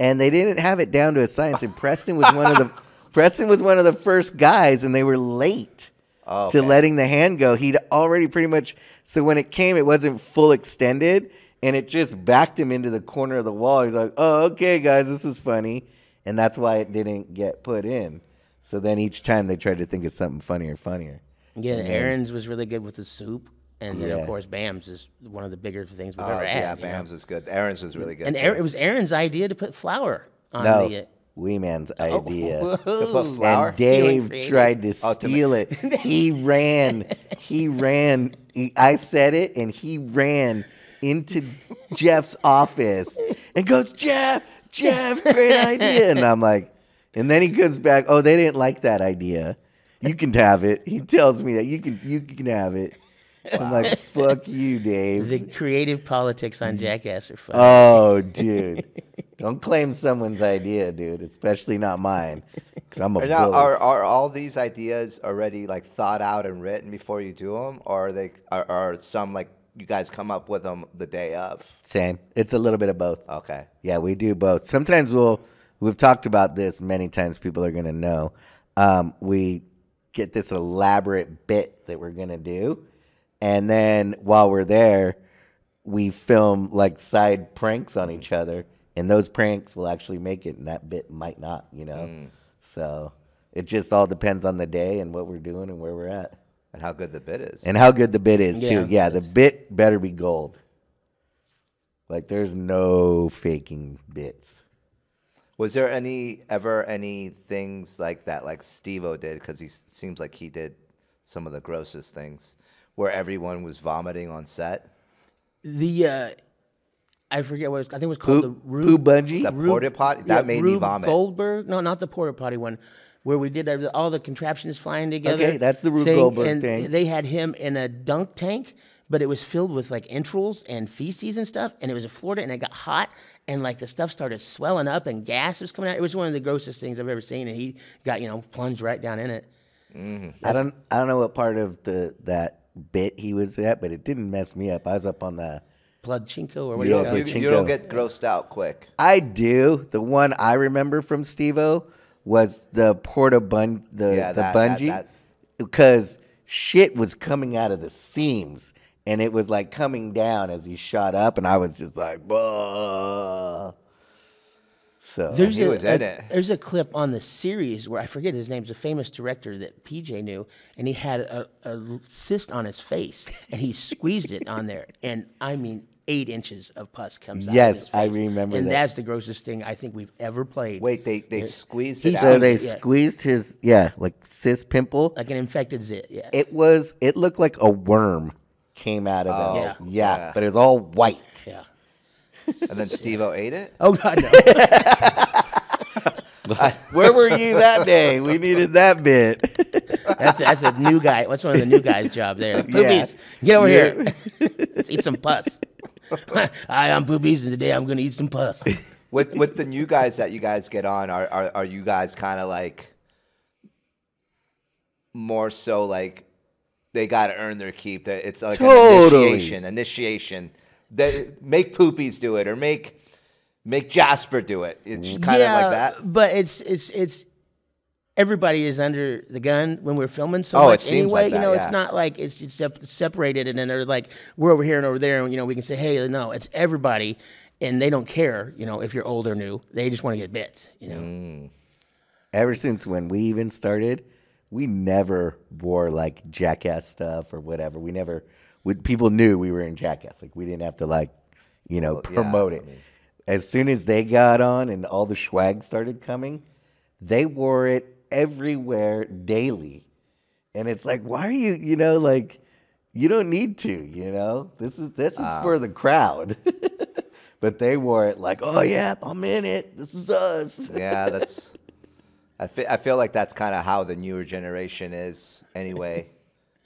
A: And they didn't have it down to a science. And Preston was one of the <laughs> Preston was one of the first guys, and they were late
B: Oh,
A: to
B: okay.
A: letting the hand go. He'd already pretty much. So when it came, it wasn't full extended, and it just backed him into the corner of the wall. He's like, "Oh, okay, guys, this was funny," and that's why it didn't get put in. So then each time they tried to think of something funnier, funnier.
C: Yeah,
A: And
C: Aaron's was really good with the soup, and then
A: Yeah.
C: of course Bam's is one of the bigger things we've
B: Oh,
C: ever had.
B: yeah,
C: you know?
B: Bam's was good. Aaron's was really good.
C: And. Aaron, it was Aaron's idea to put flour on
A: No,
C: the. uh,
A: Wee Man's
C: Oh, <laughs>
A: idea.
B: to put
C: whoa.
B: flour.
A: And
C: Stealing
A: Dave
C: creative.
A: tried to
B: Oh, to
A: steal it. <laughs> He ran. He ran. He, I said it, and he ran into Jeff's office and goes, Jeff, Jeff, great idea. And I'm like, and then he comes back. Oh, they didn't like that idea. You can have it. He tells me that you can. You can have it. I'm like, fuck you, Dave.
C: The creative politics on <laughs> Jackass are fun.
A: Oh, dude. Don't claim someone's idea, dude, especially not mine. Because I'm a
B: Are, now, are are all these ideas already like thought out and written before you do them, or are they are, are some like you guys come up with them the day of?
A: Same. It's a little bit of both.
B: Okay.
A: Yeah, we do both. Sometimes we'll, we've talked about this many times, people are going to know. Um, we get this elaborate bit that we're going to do. And then while we're there, we film like side pranks on each other. And those pranks will actually make it, and that bit might not, you know? Mm. So It just all depends on the day and what we're doing and where we're at.
B: And how good the bit is.
A: And how good the bit is
C: Yeah.
A: too. Yeah, the bit better be gold. Like there's no faking bits.
B: Was there any ever any things like that, like Steve-O did, because he seems like he did some of the grossest things, where everyone was vomiting on set?
C: The uh, I forget what it was, I think it was called
A: Poo,
C: the
A: poo
C: Rube,
A: bungee.
B: The porta potty that
C: yeah,
B: made me vomit.
C: Goldberg, no, not the porta potty one, where we did all the contraptions flying together.
A: Okay, that's the Rube
C: thing,
A: Goldberg
C: and
A: thing.
C: They had him in a dunk tank, but it was filled with like entrails and feces and stuff, and it was in Florida, and it got hot, and like the stuff started swelling up, and gas was coming out. It was one of the grossest things I've ever seen, and he got you know plunged right down in it.
A: I don't I don't know what part of the that bit he was at, but it didn't mess me up. I was up on the
C: Pludchinko or what
B: You
C: do you
B: don't, you, you don't get grossed out quick.
A: I do. The one I remember from Steve-O was the porta bun the,
B: Yeah,
A: the
B: that- that-
A: bungee
B: that-
A: because shit was coming out of the seams and it was like coming down as he shot up and I was just like bah. So
C: There's
B: he
C: a,
B: was in
C: a-
B: it.
C: There's a clip on the series where I forget his name's a famous director that PJ knew, and he had a, a cyst on his face, and he squeezed it on there, and I mean eight inches of pus comes out.
A: Yes,
C: of his
A: I remember
C: and
A: that.
C: that's the grossest thing I think we've ever played.
B: Wait, they they squeezed
C: He
B: it
A: so
B: out.
A: they
C: yeah.
A: squeezed his yeah, like cyst pimple.
C: like an infected zit. Yeah.
A: It was it looked like a worm came out of
B: Oh,
A: it.
C: Yeah.
A: Yeah,
B: yeah.
A: but it was all white.
C: yeah.
B: And then Steve-O ate it.
C: Oh God, no. <laughs>
A: Where were you that day? We needed that bit.
C: that's a, that's a new guy. What's one of the new guys' job there? <laughs>
A: Yeah.
C: Get over
A: Yeah.
C: here. <laughs> Let's eat some pus. Hi, I'm Poopies, and today I'm going to eat some pus.
B: with with the new guys that you guys get on, are are, are you guys kind of like more so like they got to earn their keep? That it's like
A: Totally.
B: initiation, initiation. That make poopies do it or make make Jasper do it. It's kind of like that.
C: But it's it's it's everybody is under the gun when we're filming so
B: Oh, it
C: much
B: seems
C: anyway.
B: like
C: you know,
B: yeah.
C: it's not like it's it's separated and then they're like we're over here and over there, and you know we can say, hey, no, it's everybody, and they don't care. You know, if you're old or new, they just want to get bits. You know,
B: Mm.
A: Ever since when we even started, we never wore like jackass stuff or whatever. We never we, people knew we were in jackass. Like we didn't have to like, you know,
B: yeah,
A: promote
B: I
A: it. As soon as they got on and all the swag started coming, they wore it everywhere daily. And it's like, why are you, you know, like you don't need to, you know? This is this is for ah. the crowd. <laughs> but they wore it like, oh yeah, I'm in it. This is us.
B: Yeah, that's. I feel, I feel like that's kind of how the newer generation is anyway. <laughs>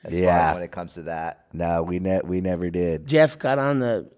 B: As far
A: Yeah.
B: as when it comes to that.
A: No, we ne- we never did.
C: Jeff got on the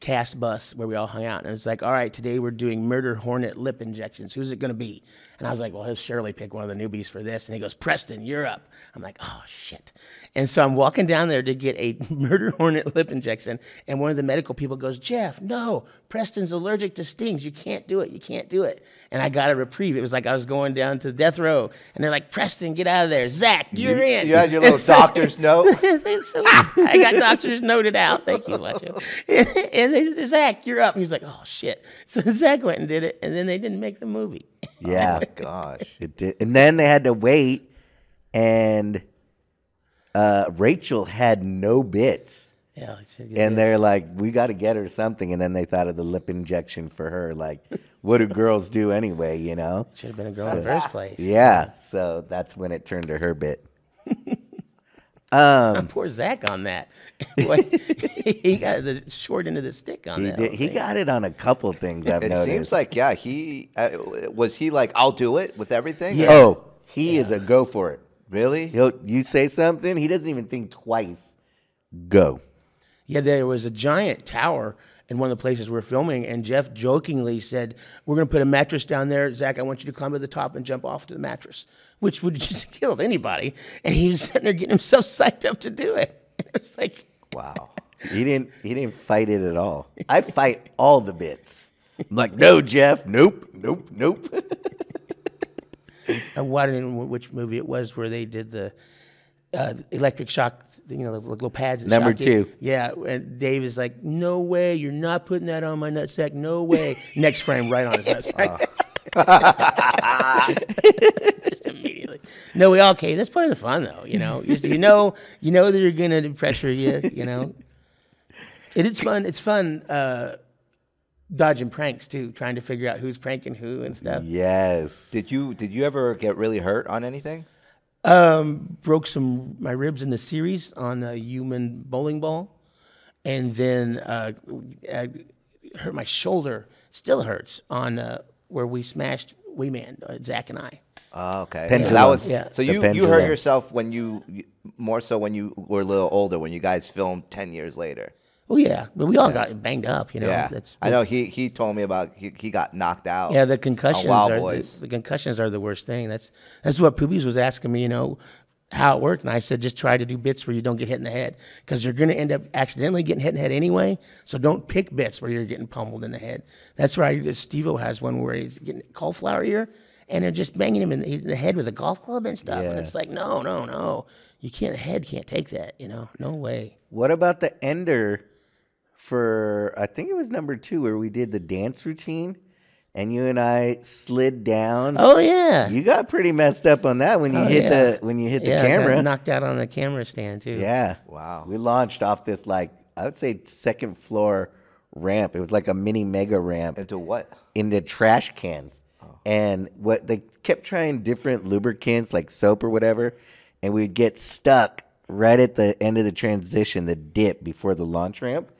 C: cast bus where we all hung out, and it's like, all right, today we're doing murder hornet lip injections. Who's it going to be? And I was like, well, he'll surely pick one of the newbies for this. And he goes, Preston, you're up. I'm like, oh shit. And so I'm walking down there to get a <laughs> murder hornet lip injection, and one of the medical people goes, Jeff, no, Preston's allergic to stings. You can't do it. You can't do it. And I got a reprieve. It was like I was going down to death row, and they're like, Preston, get out of there. Zach, you're in.
B: You had your little <laughs> doctor's <laughs> note.
C: So I got doctors noted out. Thank you, Macho. And they said, Zach, you're up. And he's like, oh, shit. So Zach went and did it, and then they didn't make the movie.
A: Yeah,
B: Gosh.
A: it did. And then they had to wait, and uh, Rachel had no bits.
C: Yeah, it's a good
A: And
C: bit.
A: they're like, we got to get her something. And then they thought of the lip injection for her. Like, what do girls do anyway, you know?
C: should have been a girl in the first place.
A: Yeah. So that's when it turned to her bit. <laughs> Um,
C: Poor Zach on that. <laughs> Boy, <laughs> he got the short end of the stick on
A: He
C: that.
A: did, he
C: thing.
A: got it on a couple things I've
B: It
A: noticed.
B: seems like yeah. He uh, was he like I'll do it with everything.
C: Yeah.
A: Oh, he is a go for it.
B: Really?
A: He'll you say something, he doesn't even think twice. Go.
C: Yeah, there was a giant tower in one of the places we're filming, and Jeff jokingly said, "We're going to put a mattress down there, Zach. I want you to climb to the top and jump off to the mattress," which would <laughs> just have killed anybody. And he was sitting there getting himself <laughs> psyched up to do it. <laughs> It's like,
B: Wow.
A: He didn't he didn't fight it at all. I fight all the bits. I'm like, no, Jeff, nope, nope, nope.
C: I wondering wh- which movie it was where they did the uh, electric shock, you know, the little pads.
A: Number two.
C: Yeah, and Dave is like, "No way, you're not putting that on my nutsack. No way." <laughs> Next frame, right on his nutsack. <laughs> just immediately. No, we all came. That's part of the fun, though. You know, you, you know, you know that you're gonna pressure you. You know, <laughs> it is fun. It's fun uh, dodging pranks too, trying to figure out who's pranking who and stuff.
A: Yes.
B: Did you did you ever get really hurt on anything?
C: Um, broke some my ribs in the series on a human bowling ball, and then uh, I hurt my shoulder. Still hurts on uh, where we smashed Wee Man, uh, Zach and I.
B: Oh, okay. So that was
C: Yeah.
B: so you you hurt yourself when you you- more so when you were a little older when you guys filmed ten years later.
C: Oh yeah, but we all got banged up. You know,
B: yeah,
C: that's
B: I know he he told me about he, he got knocked out.
C: Yeah, the concussions
B: on Wild
C: are
B: Boys.
C: The, the concussions are the worst thing. That's that's what Poopies was asking me. You know how it worked, and I said just try to do bits where you don't get hit in the head because you're going to end up accidentally getting hit in the head anyway. So don't pick bits where you're getting pummeled in the head. That's why Steve-O has one where he's getting cauliflower ear, and they're just banging him in the, in the head with a golf club and stuff. And it's like no, no, no, you can't. Head can't take that. You know, no way.
A: What about the ender for I think it was number two where we did the dance routine and you and I slid down.
C: Oh yeah.
A: You got pretty messed up on that when you
C: Oh,
A: hit
C: yeah.
A: the when you hit the
C: yeah, I got
A: camera.
C: knocked out on the camera stand too.
A: Yeah.
B: Wow.
A: We launched off this like I would say second floor ramp. It was like a mini mega ramp
B: Into what?
A: into trash cans. Oh. And what they kept trying different lubricants like soap or whatever, and we'd get stuck right at the end of the transition, the dip before the launch ramp.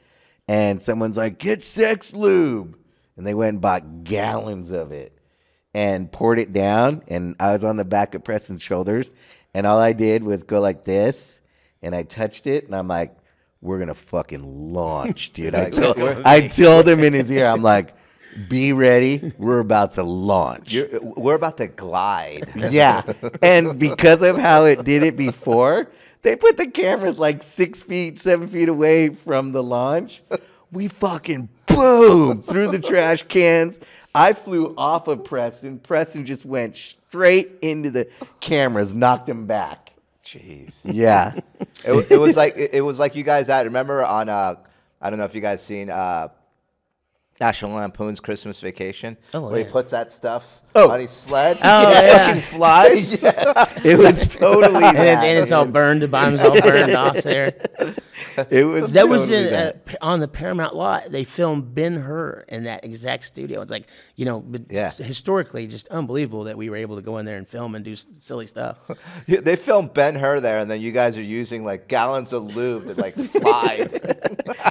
A: And someone's like, "Get sex lube," and they went and bought gallons of it and poured it down. And I was on the back of Preston's shoulders, and all I did was go like this, and I touched it, and I'm like, "We're gonna fucking launch, dude." I told, I told him in his ear, I'm like, "Be ready, we're about to launch."
B: You're, we're about to glide.
A: Yeah. And because of how it did it before, they put the cameras like six feet, seven feet away from the launch. We fucking boom through the trash cans. I flew off of Preston. Preston just went straight into the cameras, knocked him back.
B: Jeez.
A: Yeah.
B: it, it was like it, it was like you guys had remember on uh I don't know if you guys seen uh National Lampoon's Christmas Vacation
C: Oh,
B: where
C: yeah.
B: he puts that stuff
A: Oh.
B: on his sled.
C: Oh,
B: it
C: yeah.
B: fucking flies. <laughs>
A: It was totally
C: And,
A: that.
C: then and it's all burned. The bottom's all <laughs> burned off there.
A: it was
C: That was in, uh,
A: that.
C: p- on the Paramount lot. They filmed Ben Hur in that exact studio. It's like you know,
B: Yeah.
C: historically, just unbelievable that we were able to go in there and film and do silly stuff. <laughs>
B: Yeah, They filmed Ben Hur there, and then you guys are using like gallons of lube to like slide.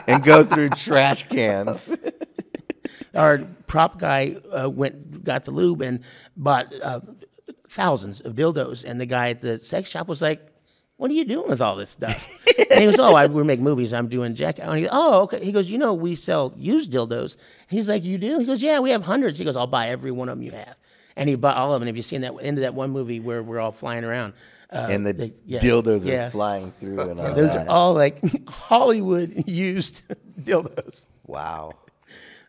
A: and go through trash cans.
C: Our prop guy uh, went got the lube and bought uh, thousands of dildos, and the guy at the sex shop was like. What are you doing with all this stuff? <laughs> and he goes, "Oh, I, we make movies. I'm doing Jack." And he goes, "Oh, okay." He goes, "You know, we sell used dildos." He's like, "You do?" He goes, "Yeah, we have hundreds." He goes, "I'll buy every one of them you have." And he bought all of them. Have you seen that end of that one movie where we're all flying around? Uh,
A: And the
C: they- yeah,
A: dildos are flying through and all
C: Those
A: that.
C: are all like <laughs> Hollywood used <laughs> dildos.
B: wow.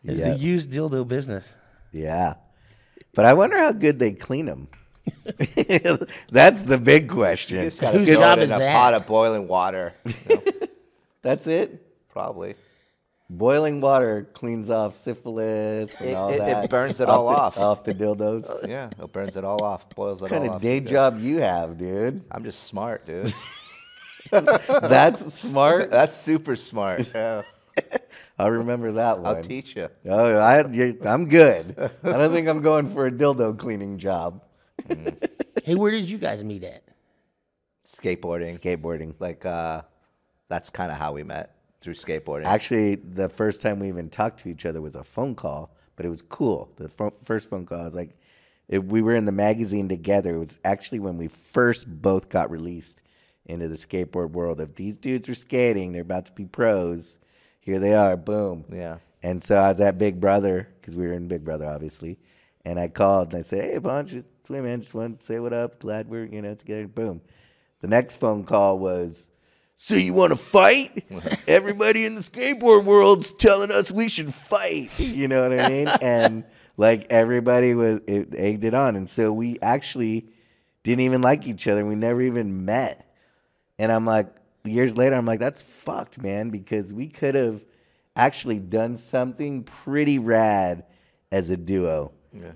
C: It's
A: Yeah.
C: a used dildo business.
A: Yeah. But I wonder how good they clean them. <laughs> That's the big
B: You
A: question.
B: just gotta
C: Whose job
B: it in
C: is
B: a
C: that?
B: pot of boiling water. you know, <laughs>
A: That's it.
B: probably.
A: Boiling water cleans off syphilis and
B: It-
A: all
B: it- it burns it all
A: the-
B: off.
A: Off the dildos. <laughs>
B: Yeah, it burns it all off, boils it
A: what kind of
B: off.
A: day job you have, dude?
B: I'm just smart, dude.
A: That's smart.
B: That's super smart. Yeah.
A: I'll remember that one.
B: I'll teach you.
A: Oh, I, I'm good. I don't think I'm going for a dildo cleaning job.
C: Hey, where did you guys meet at?
B: Skateboarding.
A: Skateboarding.
B: like uh that's kind of how we met through skateboarding.
A: Actually, the first time we even talked to each other was a phone call, but it was cool. The pho- first phone call, I was like, it, we were in the magazine together. It was actually when we first both got released into the skateboard world. If these dudes are skating, they're about to be pros. Here they are, boom.
B: Yeah.
A: And so I was at Big Brother because we were in Big Brother, obviously. And I called and I said, "Hey, Bunch, just hey, man, just want to say what up. Glad we're you know together." Boom. The next phone call was, "So you want to fight? <laughs> Everybody in the skateboard world's telling us we should fight." You know what I mean? <laughs> and like everybody was it egged it on, and so we actually didn't even like each other. We never even met. And I'm like, years later, I'm like, that's fucked, man, because we could have actually done something pretty rad as a duo.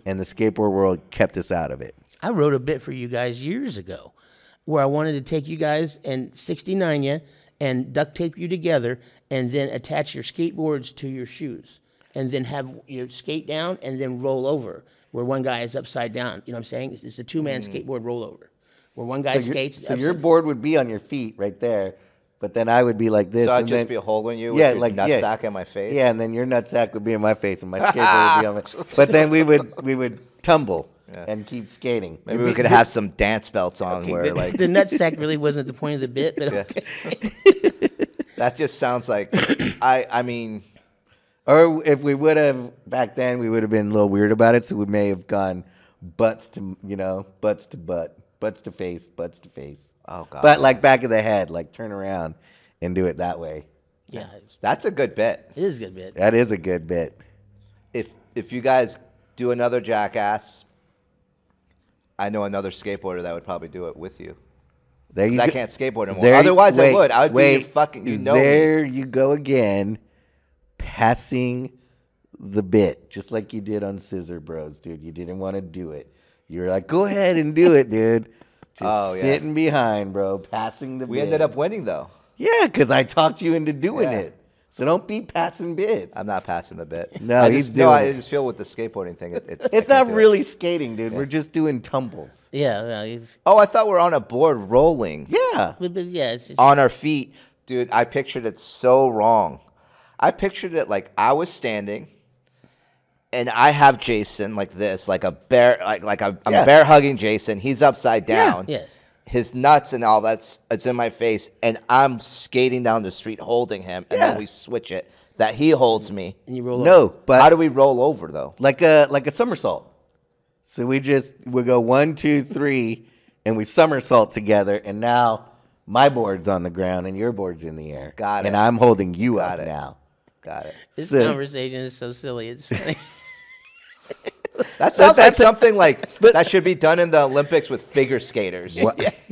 A: and the skateboard world kept us out of it.
C: I wrote a bit for you guys years ago where I wanted to take you guys and 69 you and duct tape you together and then attach your skateboards to your shoes and then have your skate down and then roll over where one guy is upside down. You know what I'm saying? It's a two man skateboard rollover where one guy
A: Mm. So,
C: skates.
A: so your board would be on your feet right there, but then I would be like this.
B: So I'd
A: and
B: just
A: then-
B: be holding you with
A: yeah,
B: your
A: like
B: nutsack
A: yeah.
B: in my face?
A: Yeah, and then your nutsack would be in my face, and my skateboard would be on my. <laughs> But then we would we would tumble and keep skating.
B: Maybe
A: It'd
B: we could have some dance belts on where
C: the,
B: like
C: the nutsack really wasn't the point of the bit, but <laughs> okay. <laughs>
B: that just sounds like <clears throat> I I mean
A: Or if we would have back then, we would have been a little weird about it. So we may have gone butts to you know butts to butt, butts to face, butts to face.
B: Oh, God.
A: But like back of the head, like turn around and do it that way.
C: yeah,
B: that's a good bit.
C: it is a good bit.
A: That is a good bit.
B: If if you guys do another jackass, I know another skateboarder that would probably do it with you.
A: There you
B: I
A: go.
B: can't skateboard anymore.
A: There
B: Otherwise,
A: wait,
B: I would. I would
A: wait,
B: be fucking. You know me.
A: There you go again, passing the bit, just like you did on Scissor Bros, dude. You didn't want to do it. You were like, "Go ahead and do it, dude." Just
B: Oh, yeah.
A: sitting behind, bro, passing the.
B: We
A: bit.
B: ended up winning though.
A: Yeah, because I talked you into doing
B: Yeah.
A: it. So don't be passing bits.
B: I'm not passing the bit.
A: No,
B: I
A: he's
B: just, no, I
A: doing it.
B: just feel with the skateboarding thing. It, it,
A: it's
B: can't
A: not
B: do it.
A: really skating, dude. We're just doing tumbles.
C: Yeah, yeah, it's,
B: Oh, I thought we are on a board rolling
A: Yeah.
C: but, but yeah, it's just,
B: on our feet, dude. I pictured it so wrong. I pictured it like I was standing, and I have Jason like this, like a bear, like like a, I'm
A: Yeah.
B: bear hugging Jason. He's upside down.
C: yes.
B: His nuts and all that's it's in my face, and I'm skating down the street holding him, and
A: Yeah.
B: then we switch it that he holds me.
C: And you roll over.
A: No, but
B: How do we roll over though?
A: like a like a somersault. So we just we go one, two, three, and we somersault together. And now my board's on the ground and your board's in the air.
B: Got it. And.
A: I'm holding you
B: Got
A: up
B: it.
A: now.
B: Got it.
C: This
A: So-
C: conversation is so silly. It's funny. <laughs> <laughs>
B: That sounds like
A: that's
B: something like <laughs> that should be done in the Olympics with figure skaters.
A: What? <laughs>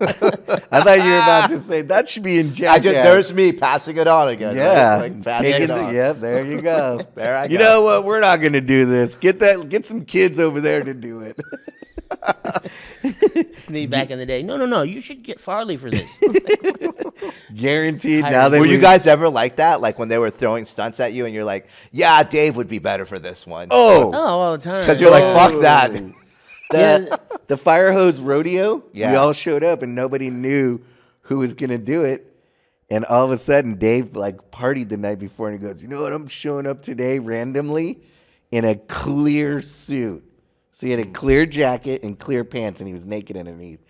A: I thought you were about to say that should be in
B: just there's me passing it on again. right?
A: yeah,
B: like passing it
A: the-
B: on.
A: yep. There you go.
B: There I
A: You
B: go.
A: know what? We're not gonna do this. Get that. Get some kids over there to do it. <laughs>
C: Me back in the day. No, no, no. You should get Farley for this. <laughs>
A: Guaranteed.
C: I-
A: Now that
B: Were you guys ever like that? Like when they were throwing stunts at you, and you're like, "Yeah, Dave would be better for this one."
A: Oh,
C: oh, oh all the time.
B: because you're like, oh. "Fuck
A: Oh.
B: that." <laughs>
A: the
C: Yeah.
A: the fire hose rodeo.
B: Yeah.
A: We all showed up and nobody knew who was gonna do it. And all of a sudden, Dave like partied the night before, and he goes, "You know what? I'm showing up today randomly in a clear suit. So he had a clear jacket and clear pants, and he was naked underneath.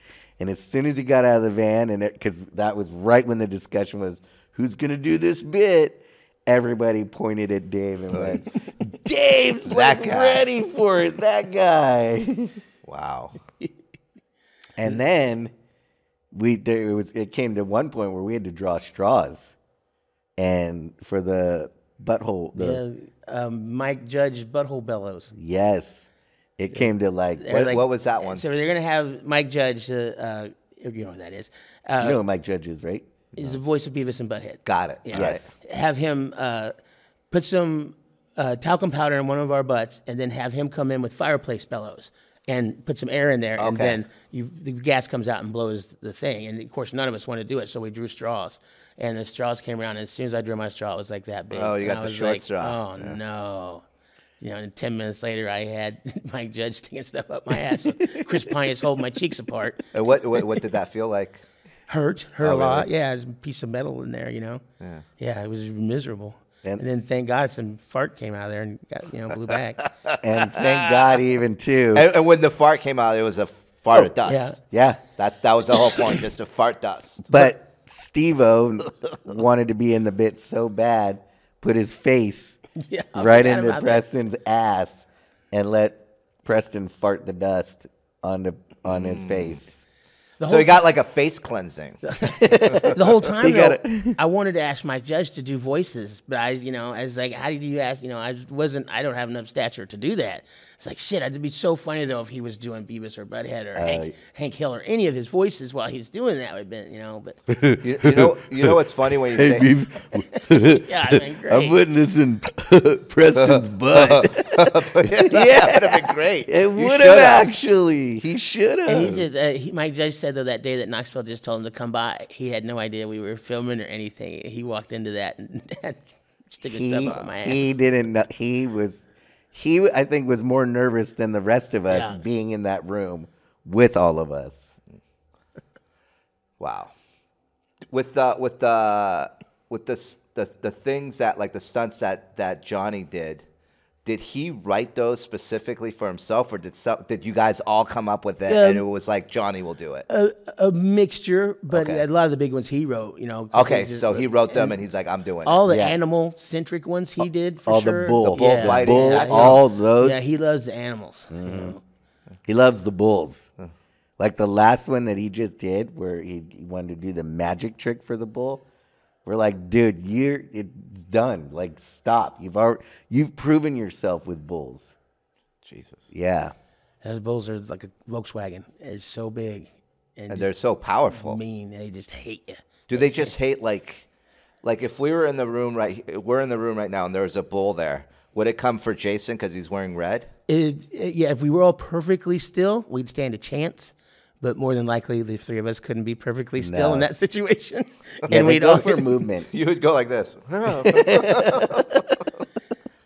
A: And as soon as he got out of the van, and because that was right when the discussion was, "Who's gonna do this bit?" Everybody pointed at Dave and went, <laughs> "Dave's
B: That
A: like ready for it. That guy." <laughs>
B: Wow. <laughs>
A: And then we there it was it came to one point where we had to draw straws, and for the butthole the
C: Yeah, um, Mike Judge butthole bellows.
A: yes, it came to like
B: What,
C: like-
B: what was that one?
C: So they're gonna have Mike Judge. Uh, uh, you know what that is. Uh,
A: you know what Mike Judge is right?
C: He's the voice of Beavis and Butthead.
B: Got it.
C: Yeah.
A: Yes.
C: Have him uh, put some uh, talcum powder in one of our butts, and then have him come in with fireplace bellows and put some air in there, and then you, the gas comes out and blows the thing. And of course, none of us wanted to do it, so we drew straws. And the straws came around, and as soon as I drew my straw, it was like that big.
B: Oh, you got the short
C: like,
B: straw.
C: Oh no. You know, and ten minutes later, I had <laughs> Mike Judge sticking stuff up my ass. with Chris Pontius holding my cheeks apart. <laughs>
B: And what, what what did that feel like?
C: hurt, hurt
B: Oh,
C: a lot.
B: really?
C: Yeah, there's a piece of metal in there, you know. Yeah, yeah, it was miserable.
A: And-
C: And, then thank God some fart came out of there and got you know blew back. <laughs>
A: And thank God even too.
B: And, and when the fart came out, it was a fart of oh, dust.
C: yeah.
A: Yeah,
B: That's that was the whole point, just a fart dust.
A: but Steve-O wanted to be in the bit so bad, put his face <laughs>
C: Yeah, I
A: right into
C: about that.
A: Preston's ass and let Preston fart the dust on the on his mm.
C: face.
B: So
C: whole,
B: he got like a face cleansing. <laughs>
C: the whole <laughs> time
A: He got
C: though, I wanted to ask Mike Judge to do voices, but I, you know, I was like, how did you ask? You know, I wasn't, I don't have enough stature to do that. It's like shit. It'd be so funny though if he was doing Beavis or Butthead or Hank, Hank Hill or any of his voices while he's doing that. Would have been, you know, but <laughs>
B: You, you know, you know what's funny when you say <laughs>
C: yeah, I mean, great.
A: putting this in <laughs> Preston's butt.
B: yeah, that would have been great.
A: It would have actually. He should have.
C: And he says, uh, he, Mike Judge said though that day that Knoxville just told him to come by, he had no idea we were filming or anything. He walked into that and sticking
A: He,
C: stuff up my ass.
A: he didn't know. He was, he, I think, was more nervous than the rest of us
C: Yeah.
A: being in that room with all of us.
B: Wow. With the with the with the, the the things that like the stunts that that Johnny did, did he write those specifically for himself, or did some, did you guys all come up with it and um, it was like Johnny will do it?
C: a, a mixture, but
B: Okay.
C: a lot of the big ones he wrote, you know. 'cause
B: okay,
C: just-
B: so he wrote them and he's like, I'm doing
C: all
B: it.
C: the
A: Yeah.
C: animal centric ones he did for
A: all
C: sure.
A: the bull,
B: The bull
C: yeah.
B: fighting,
A: bull, all those.
C: Yeah, he loves the animals. you mm-hmm. know.
A: He loves the bulls. Uh. Like the last one that he just did, where he, he wanted to do the magic trick for the bull. We're like, dude, you're it's done. Like, stop. You've already you've proven yourself with bulls.
B: Jesus.
A: Yeah,
C: Those bulls are like a Volkswagen. They're so big and,
B: And they're so powerful.
C: mean. They just hate you.
B: Do they just hate like, like if we were in the room right, we're in the room right now, and there was a bull there. Would it come for Jason because he's wearing red?
C: It, it- yeah, if we were all perfectly still, we'd stand a chance. But more than likely, the three of us couldn't be perfectly still in that situation, <laughs>
A: yeah.
C: and we'd
A: go for <laughs> movement.
B: You would go like this. <laughs>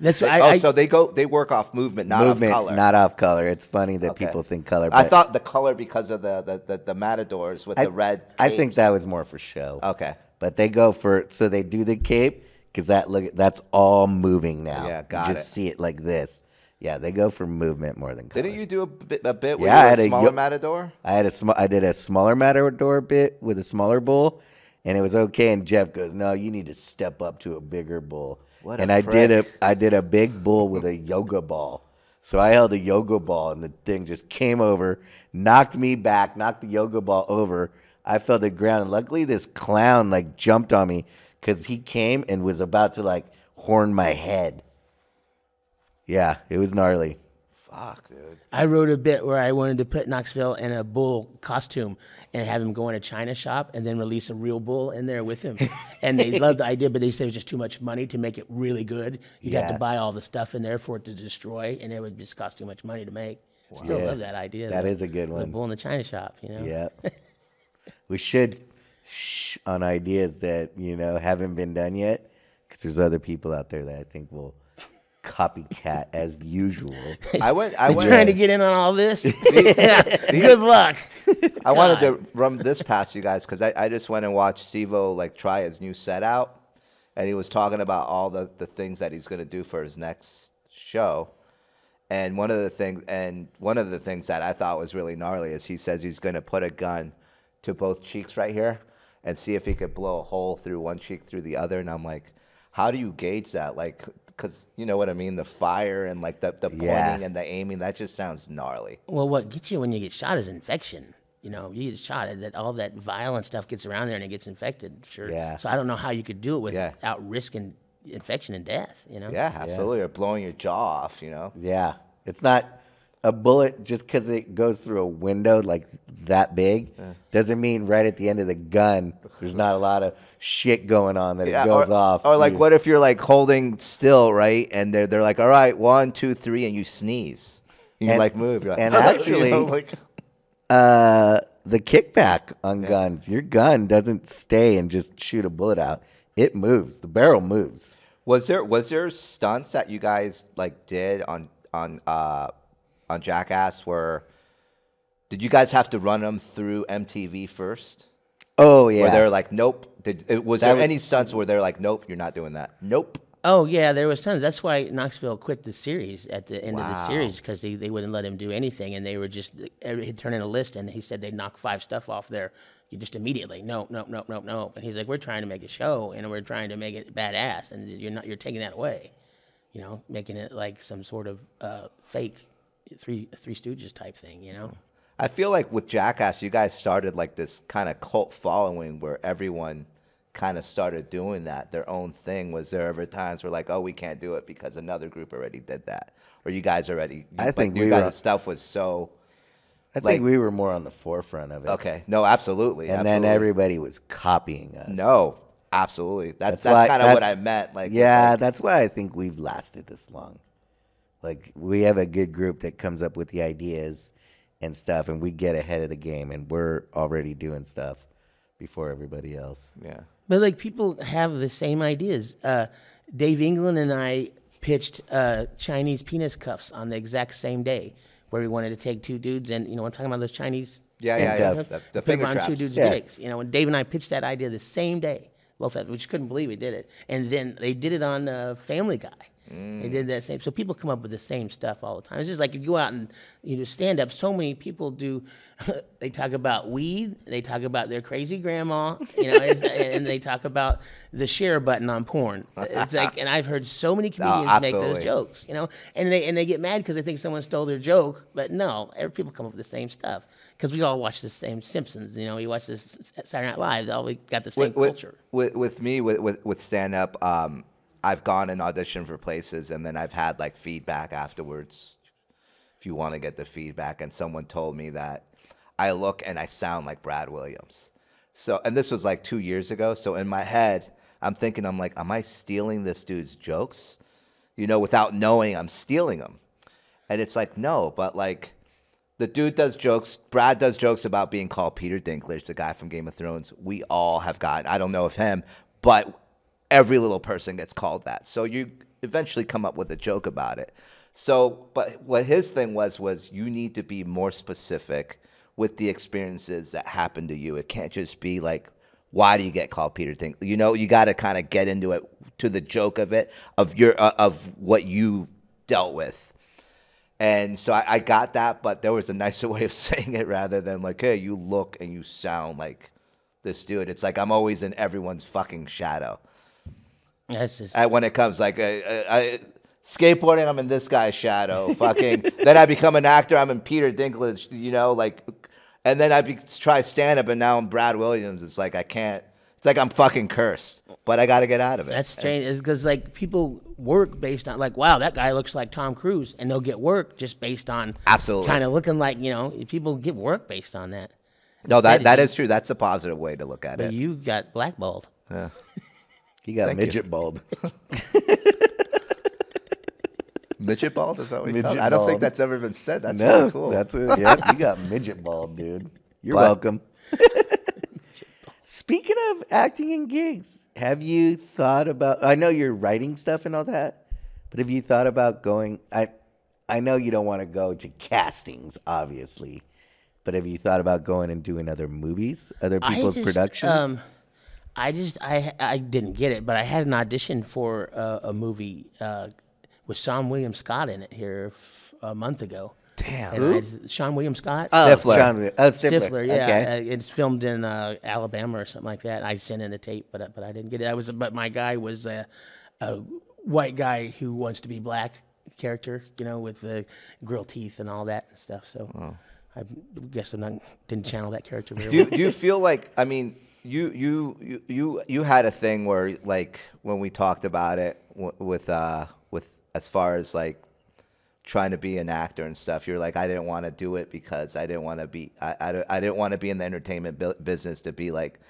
C: That's I,
B: oh,
C: I,
B: so they go, they work off movement, not
A: movement,
B: off color.
A: not off color. It's funny that
B: Okay.
A: people think color.
B: I thought the color because of the the, the, the matadors with
A: I,
B: the red.
A: I think that was more for show.
B: Okay.
A: but they go for so they do the cape because that look that's all moving now.
B: Yeah,
A: You just
B: it.
A: see it like this. Yeah, they go for movement more than color.
B: Didn't you do a bit, a bit with
A: Yeah, I had
B: a smaller matador?
A: I had a sm- I did a smaller matador bit with a smaller bull, and it was okay. And Jeff goes, "No, you need to step up to a bigger bull."
B: What a
A: and I did a
B: prick.
A: I did a big bull with a <laughs> yoga ball. So I held a yoga ball, and the thing just came over, knocked me back, knocked the yoga ball over. I fell to the ground, and luckily this clown like jumped on me because he came and was about to like horn my head. Yeah, it was gnarly.
B: Fuck, dude.
C: I wrote a bit where I wanted to put Knoxville in a bull costume and have him go in a china shop and then release a real bull in there with him. <laughs> and they loved the idea, but they said it was just too much money to make it really good. You'd have to buy all the stuff in there for it to destroy, and it would just cost too much money to make. Still
A: Yeah.
C: love that idea.
A: That
C: though.
A: is a good one.
C: The
A: one.
C: bull in the china shop, you know.
A: Yeah. <laughs> we should shh on ideas that, you know, haven't been done yet because there's other people out there that I think will copycat as usual. <laughs>
B: I went. I
C: You're
B: went.
C: trying to get in on all this. <laughs> <laughs> yeah. Good luck.
B: I wanted to run this past you guys because I, I just went and watched Steve-O like try his new set out, and he was talking about all the, the things that he's gonna do for his next show. And one of the things and one of the things that I thought was really gnarly is he says he's gonna put a gun to both cheeks right here and see if he could blow a hole through one cheek through the other. And I'm like, how do you gauge that? Like, because you know what I mean, the fire and like the, the pointing
A: Yeah.
B: and the aiming. That just sounds gnarly.
C: Well, what gets you when you get shot is infection. You know, you get shot, and that all that violent stuff gets around there and it gets infected. Sure.
A: Yeah.
C: So I don't know how you could do it
B: Yeah.
C: without risking infection and death. You know.
B: Yeah, absolutely. Or blowing your jaw off, you know.
A: Yeah. It's not a bullet just because it goes through a window like that big doesn't mean right at the end of the gun there's not a lot of shit going on that it goes
B: or,
A: off.
B: Or like,
A: You-
B: what if you're like holding still, right? And they're they're like, all right, one, two, three, and you sneeze. You
A: And-
B: like move. You're like,
A: and <laughs>
B: you know,
A: actually-
B: like,
A: uh, the kickback on guns, your gun doesn't stay and just shoot a bullet out. It moves. The barrel moves.
B: was there was there stunts that you guys like did on on uh on Jackass where did you guys have to run them through MTV first?
A: Oh yeah.
B: Where they're like, nope. Did, uh, was
A: That
B: there
A: was-
B: any stunts where they're like, nope, you're not doing that? Nope.
C: Oh yeah, there was tons. That's why Knoxville quit the series at the end of the series because they, they wouldn't let him do anything, and they were just he'd turn in a list, and he said they'd knock five stuff off there, you just immediately no no no no no, and he's like, we're trying to make a show, and we're trying to make it badass, and you're not you're taking that away, you know, making it like some sort of uh, fake three Three Stooges type thing, you know.
B: I feel like with Jackass, you guys started like this kind of cult following where everyone kind of started doing that, their own thing. Was there ever times where like, oh, we can't do it because another group already did that, or you guys already?
A: I
B: like,
A: think
B: you
A: we
B: guys'
A: were-
B: stuff was so
A: I think we were more on the forefront of it.
B: okay. No, absolutely.
A: And then everybody was copying us.
B: no, Absolutely. That's
A: That's
B: that's kind of what I meant. Like,
A: yeah,
B: like-
A: that's why I think we've lasted this long. Like we have a good group that comes up with the ideas and stuff, and we get ahead of the game, and we're already doing stuff before everybody else.
B: yeah.
C: But like people have the same ideas. Uh, Dave England and I pitched uh, Chinese penis cuffs on the exact same day, where we wanted to take two dudes and you know I'm talking about those Chinese.
B: Yeah, yeah, yeah.
A: Handcuffs.
B: The, the
C: put them
B: finger
C: on
B: traps.
C: two dudes'
A: Yeah.
C: dicks. You know, and Dave and I pitched that idea the same day. Both of us, which couldn't believe we did it. And then they did it on uh, Family Guy. They did that same. So people come up with the same stuff all the time. It's just like if you go out and you do stand up. So many people do. <laughs> they talk about weed. They talk about their crazy grandma. You know, <laughs> and they talk about the share button on porn. It's like, and I've heard so many <laughs> comedians make those jokes. You know, and they and they get mad because they think someone stole their joke. But no, every people come up with the same stuff because we all watch the same Simpsons. You know, we watch this Saturday Night Live. All we got the same
B: with,
C: culture.
B: With, with me, with, with, with stand up, um, I've gone and auditioned for places and then I've had like feedback afterwards. If you want to get the feedback, and someone told me that I look and I sound like Brad Williams. So, and this was like two years ago. So in my head, I'm thinking, I'm like, am I stealing this dude's jokes? You know, without knowing I'm stealing them. And it's like, no, but like, the dude does jokes. Brad does jokes about being called Peter Dinklage, the guy from Game of Thrones. We all have gotten. I don't know if him, but every little person gets called that. So you eventually come up with a joke about it. So, but what his thing was was you need to be more specific with the experiences that happen to you. It can't just be like, why do you get called Peter Dinklage? You know, you got to kind of get into it to the joke of it of your uh, of what you dealt with. And so I, I got that, but there was a nicer <laughs> way of saying it rather than like, hey, you look and you sound like this dude. It's like I'm always in everyone's fucking shadow.
C: That's just
B: when it comes like uh, uh, I, skateboarding, I'm in this guy's shadow. <laughs> Fucking then I become an actor. I'm in Peter Dinklage. You know, like, and then I be, try stand up, and now I'm Brad Williams. It's like I can't. It's like I'm fucking cursed, but I got to get out of it.
C: That's strange because like people work based on like wow that guy looks like Tom Cruise and they'll get work just based on
B: Absolutely.
C: kind of looking like you know people get work based on that.
B: no, that that is true. That's a positive way to look at it.
C: you got blackballed.
A: He got
B: Thank
A: a
B: you.
A: midget bulb. <laughs>
B: Midget bald? Is that what you
A: Midget
B: call it? I don't think that's ever been said. That's
A: no,
B: really cool.
A: that's it. Yep, <laughs> you got midget bulb, dude. You're
B: But-
A: welcome. <laughs> Speaking of acting in gigs, have you thought about? I know you're writing stuff and all that, but have you thought about going? I, I know you don't want to go to castings, obviously, but have you thought about going and doing other movies, other
C: I
A: people's
C: just,
A: productions?
C: Um, I just I I didn't get it, but I had an audition for a, a movie uh, with Seann William Scott in it here f- a month ago.
B: Damn.
C: And I had- Seann William Scott.
A: oh,
B: Stifler.
A: Seann, oh, Stifler.
C: Stifler, yeah.
A: Okay.
C: Uh, it's filmed in uh, Alabama or something like that. I sent in a tape, but I- but I didn't get it. I was but my guy was a, a white guy who wants to be black character, you know, with the grilled teeth and all that and stuff. So I guess I'm not didn't channel that character very
B: do you,
C: well.
B: do you feel like I mean you you you you had a thing where like when we talked about it w- with uh with as far as like trying to be an actor and stuff you're like I didn't want to do it because I didn't want to be I I, I didn't want to be in the entertainment bu- business to be like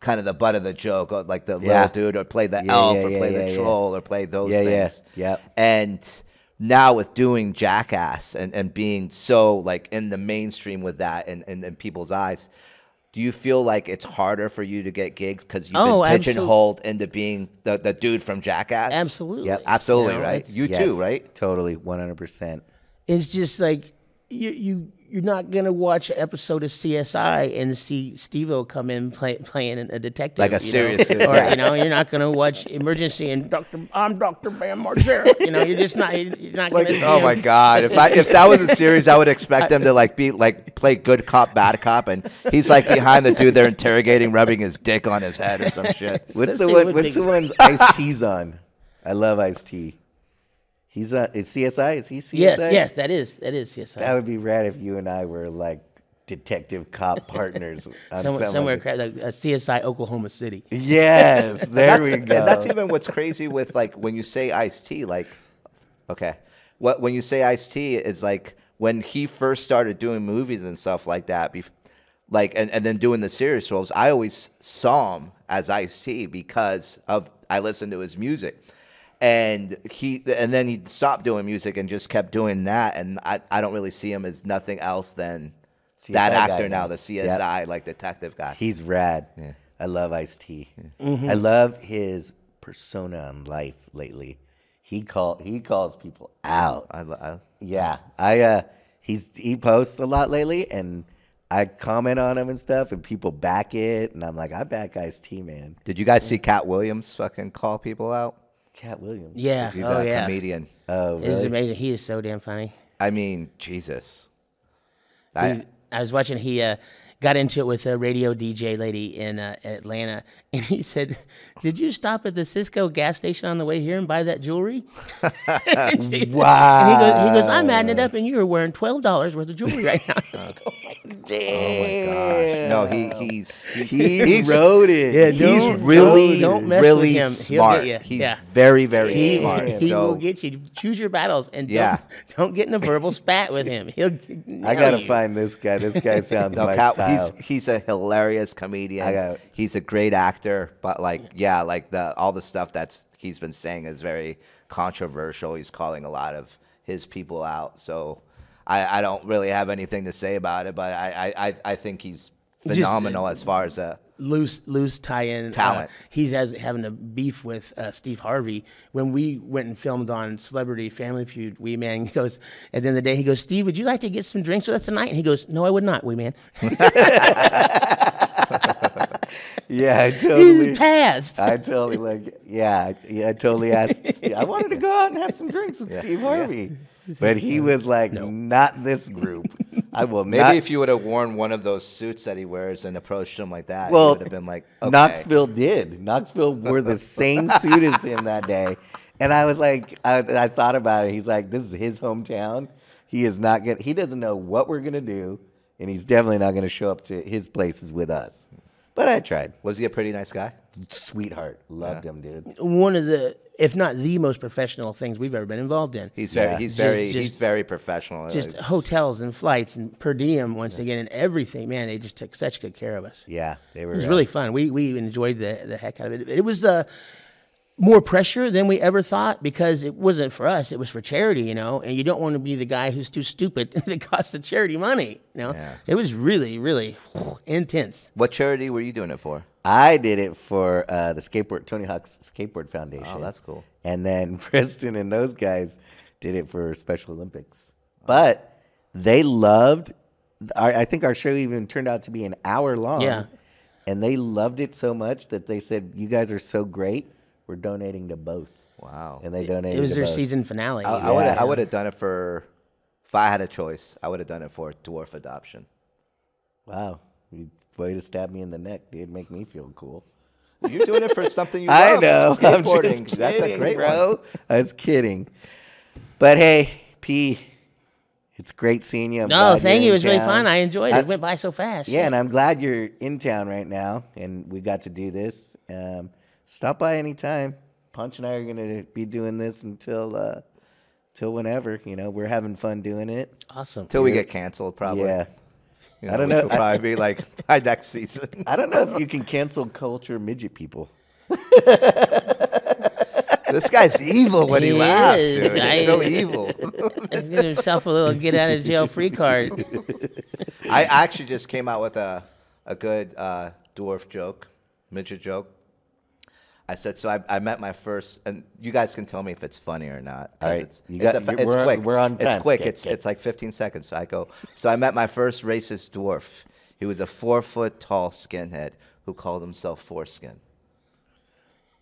B: kind of the butt of the joke or like the
A: Yeah.
B: little dude or play the
A: Yeah,
B: elf
A: yeah,
B: or
A: yeah,
B: play
A: yeah,
B: the
A: yeah.
B: troll or play those
A: Yeah, yeah.
B: things
A: Yep.
B: and now with doing Jackass and, and being so like in the mainstream with that and in, in, people's eyes, do you feel like it's harder for you to get gigs because you've
C: Oh,
B: been
C: absol-
B: pigeonholed into being the, the dude from Jackass?
C: Absolutely.
A: Yep.
B: Absolutely,
C: You know,
B: right? You
A: Yes,
B: too, right?
A: Totally, one hundred percent.
C: It's just like you you you're not gonna watch an episode of CSI and see Steve-O come in play, playing a detective,
B: Like a
C: you know?
B: serious dude,
C: or you know you're not gonna watch Emergency and Doctor I'm Doctor Bam Margera. you know you're just not you're not gonna. see
B: Oh
C: him.
B: my god! If I if that was a series, I would expect them to <laughs> like be like play good cop, bad cop, and he's like behind the dude they're interrogating, rubbing his dick on his head or some shit.
A: What's
C: Let's
A: the one?
C: what
A: What's the ones Ice T's on? I love Ice T. He's on. Is CSI? Is he CSI?
C: Yes, yes, that is that is CSI.
A: That would be rad if you and I were like detective cop <laughs> partners. on
C: somewhere
A: some
C: somewhere like, uh, CSI Oklahoma City.
A: Yes, <laughs> there we <laughs> go.
B: And that's even what's crazy with like when you say Ice T, like, okay, what when you say Ice T is like when he first started doing movies and stuff like that. Bef- like and, and then doing the serious roles, I always saw him as Ice T because of I listened to his music. And he and then he stopped doing music and just kept doing that. And I, I don't really see him as nothing else than
A: CSI
B: that actor
A: now.
B: now, the
A: Yep.
B: CSI like detective guy.
A: He's rad. I love Ice T. I love his persona in life lately. He call he calls people out.
B: I, I,
A: Yeah, I uh, he's he posts a lot lately, and I comment on him and stuff, and people back it, and I'm like, I back Ice T, man.
B: did you guys see Katt Williams fucking call people out?
A: Katt Williams.
C: Yeah.
B: He's
C: oh
B: a
C: yeah.
B: comedian.
A: Oh,
C: It was
A: really?
C: amazing. He is so damn funny.
B: I mean, Jesus. I,
C: I was watching. He uh, got into it with a radio DJ lady in uh, Atlanta, <laughs> and he said, "Did you stop at the Cisco gas station on the way here and buy that jewelry?" <laughs> <laughs> And
A: Wow.
C: And he goes, "He goes, I'm adding it up, and you are wearing twelve dollars worth of jewelry right now." I was like, oh my oh God.
A: Damn.
B: no, he he's he's,
A: He
B: he's
A: wrote it.
C: Yeah,
B: he's
C: don't- don't mess with
B: really
C: him. He'll
B: smart.
C: get ya.
B: He's
C: Yeah.
B: very very
C: He,
B: smart.
C: he
B: so
C: will get you. Choose your battles, and don't,
B: Yeah.
C: don't get in a verbal spat with him. He'll.
A: I gotta
C: you.
A: find this guy. This guy sounds
B: no,
A: my
B: Cat,
A: style.
B: he's he's a hilarious comedian.
A: I got-
B: he's a great actor, but like yeah, like the all the stuff that's he's been saying is very controversial. He's calling a lot of his people out. So I, I don't really have anything to say about it, but I I, I, think he's
C: Just-
B: phenomenal as far as a
C: loose loose tie-in uh,
B: Talent.
C: he's has having a beef with uh, Steve Harvey when we went and filmed on Celebrity Family Feud. Wee Man goes at the end of the day. He goes, Steve, would you like to get some drinks with us tonight? And he goes, No, I would not, Wee Man. <laughs> <laughs>
A: yeah, I <laughs>
C: He's
A: totally.
C: passed.
A: I totally like. Yeah, yeah. I totally asked. <laughs> Steve, I wanted to go out and have some drinks with Steve Harvey, but he was like, "Not this group. <laughs> I will
B: maybe
A: not."
B: if you would have worn one of those suits that he wears and approached him like that,
A: well,
B: he would have been like okay.
A: Knoxville did. Knoxville wore the same suit as him that day, and I was like, I, I thought about it. He's like, "This is his hometown. He is not gonna. He doesn't know what we're gonna do, and he's definitely not gonna show up to his places with us." But I tried.
B: Was he a pretty nice guy?
A: Sweetheart, loved him, dude.
C: One of the, if not the most professional things we've ever been involved in.
B: He's very
A: Yeah.
B: he's
C: Just-
B: very
C: just-
B: he's very professional.
C: just
B: Like,
C: hotels and flights and per diem once again and everything. Man, they just took such good care of us.
A: Yeah, they were.
C: It was
A: uh,
C: really fun. We we enjoyed the the heck out of it. It was uh, more pressure than we ever thought because it wasn't for us. It was for charity, you know. And you don't want to be the guy who's too stupid <laughs> that costs the charity money. You know,
B: Yeah.
C: it was really really intense.
B: what charity were you doing it for?
A: I did it for uh, the skateboard Tony Hawk's Skateboard Foundation.
B: Oh, that's cool.
A: And then <laughs> Preston and those guys did it for Special Olympics. But they loved. Our, I think our show even turned out to be an hour long.
C: Yeah.
A: And they loved it so much that they said, "You guys are so great. We're donating to both."
B: Wow.
A: And they donated.
C: It was
A: to
C: their
A: both.
C: season finale.
B: I, I would
A: Yeah.
B: I would have done it for if I had a choice. I would have done it for dwarf adoption.
A: Wow. You way to stab me in the neck, dude. Make me feel cool.
B: You're doing it for something you <laughs>
A: I
B: love.
A: know. I'm
B: Skateboarding.
A: just
B: That's a great
A: bro.
B: one.
A: I was kidding. But hey, P, it's great seeing you. I'm
C: no, thank
A: you're.
C: It
A: in
C: was really fun. I enjoyed it.
A: I-
C: It went by so fast.
A: Yeah, and I'm glad you're in town right now, and we got to do this. Um, stop by anytime. Punch and I are gonna be doing this until uh, till whenever. You know, we're having fun doing it.
C: awesome.
B: Till we get canceled, probably.
A: Yeah.
B: You
A: I don't
B: which
A: know.
B: Will probably be like <laughs> by next season.
A: I don't know if you can cancel culture midget people. <laughs>
B: this guy's evil when he,
C: He
B: laughs.
C: is.
B: Dude.
C: I-
B: He's so evil. <laughs>
C: He's getting himself a little get out of jail free card.
B: I actually just came out with a a good uh, dwarf joke, midget joke. I said so. I, I met my first, and you guys can tell me if it's funny or not.
A: All right.
B: it's,
A: you
B: it's,
A: got-
B: a it's
A: we're on-
B: quick.
A: we're on
B: It's quick.
A: Okay,
B: it's
A: okay.
B: it's like 15 seconds. So I go. So I met my first racist dwarf. He was a four foot tall skinhead who called himself Foreskin.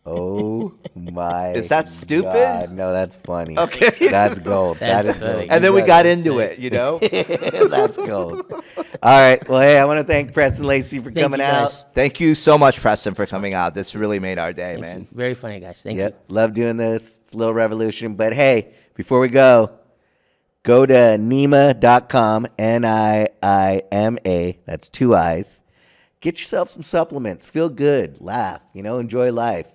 A: Oh <laughs> my!
B: Is that stupid?
A: God, No, that's funny.
B: Okay.
A: that's gold. <laughs> That
C: That's
A: is gold.
B: And then we got into it, you know. <laughs>
A: That's gold. All right. Well, hey, I want to thank Preston Lacy for
C: Thank
A: coming out.
C: guys.
B: Thank you so much, Preston, for coming out. This really made our day, man.
C: Very funny, guys. Thank
A: Yep. Love doing this. It's a little revolution. But hey, before we go, go to Niima.com, N I I M A. That's two I's. Get yourself some supplements. Feel good. Laugh. You know, enjoy life.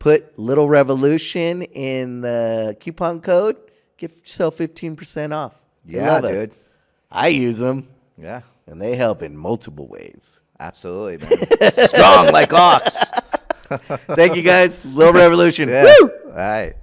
A: Put Little Revolution in the coupon code. Give yourself 15% off. They
B: Yeah,
A: love us.
B: dude.
A: I use them.
B: Yeah.
A: and they help in multiple ways.
B: Absolutely, man. <laughs> Strong like ox. <laughs>
A: Thank you guys. Little Revolution.
B: Yeah.
A: Woo!
B: All right.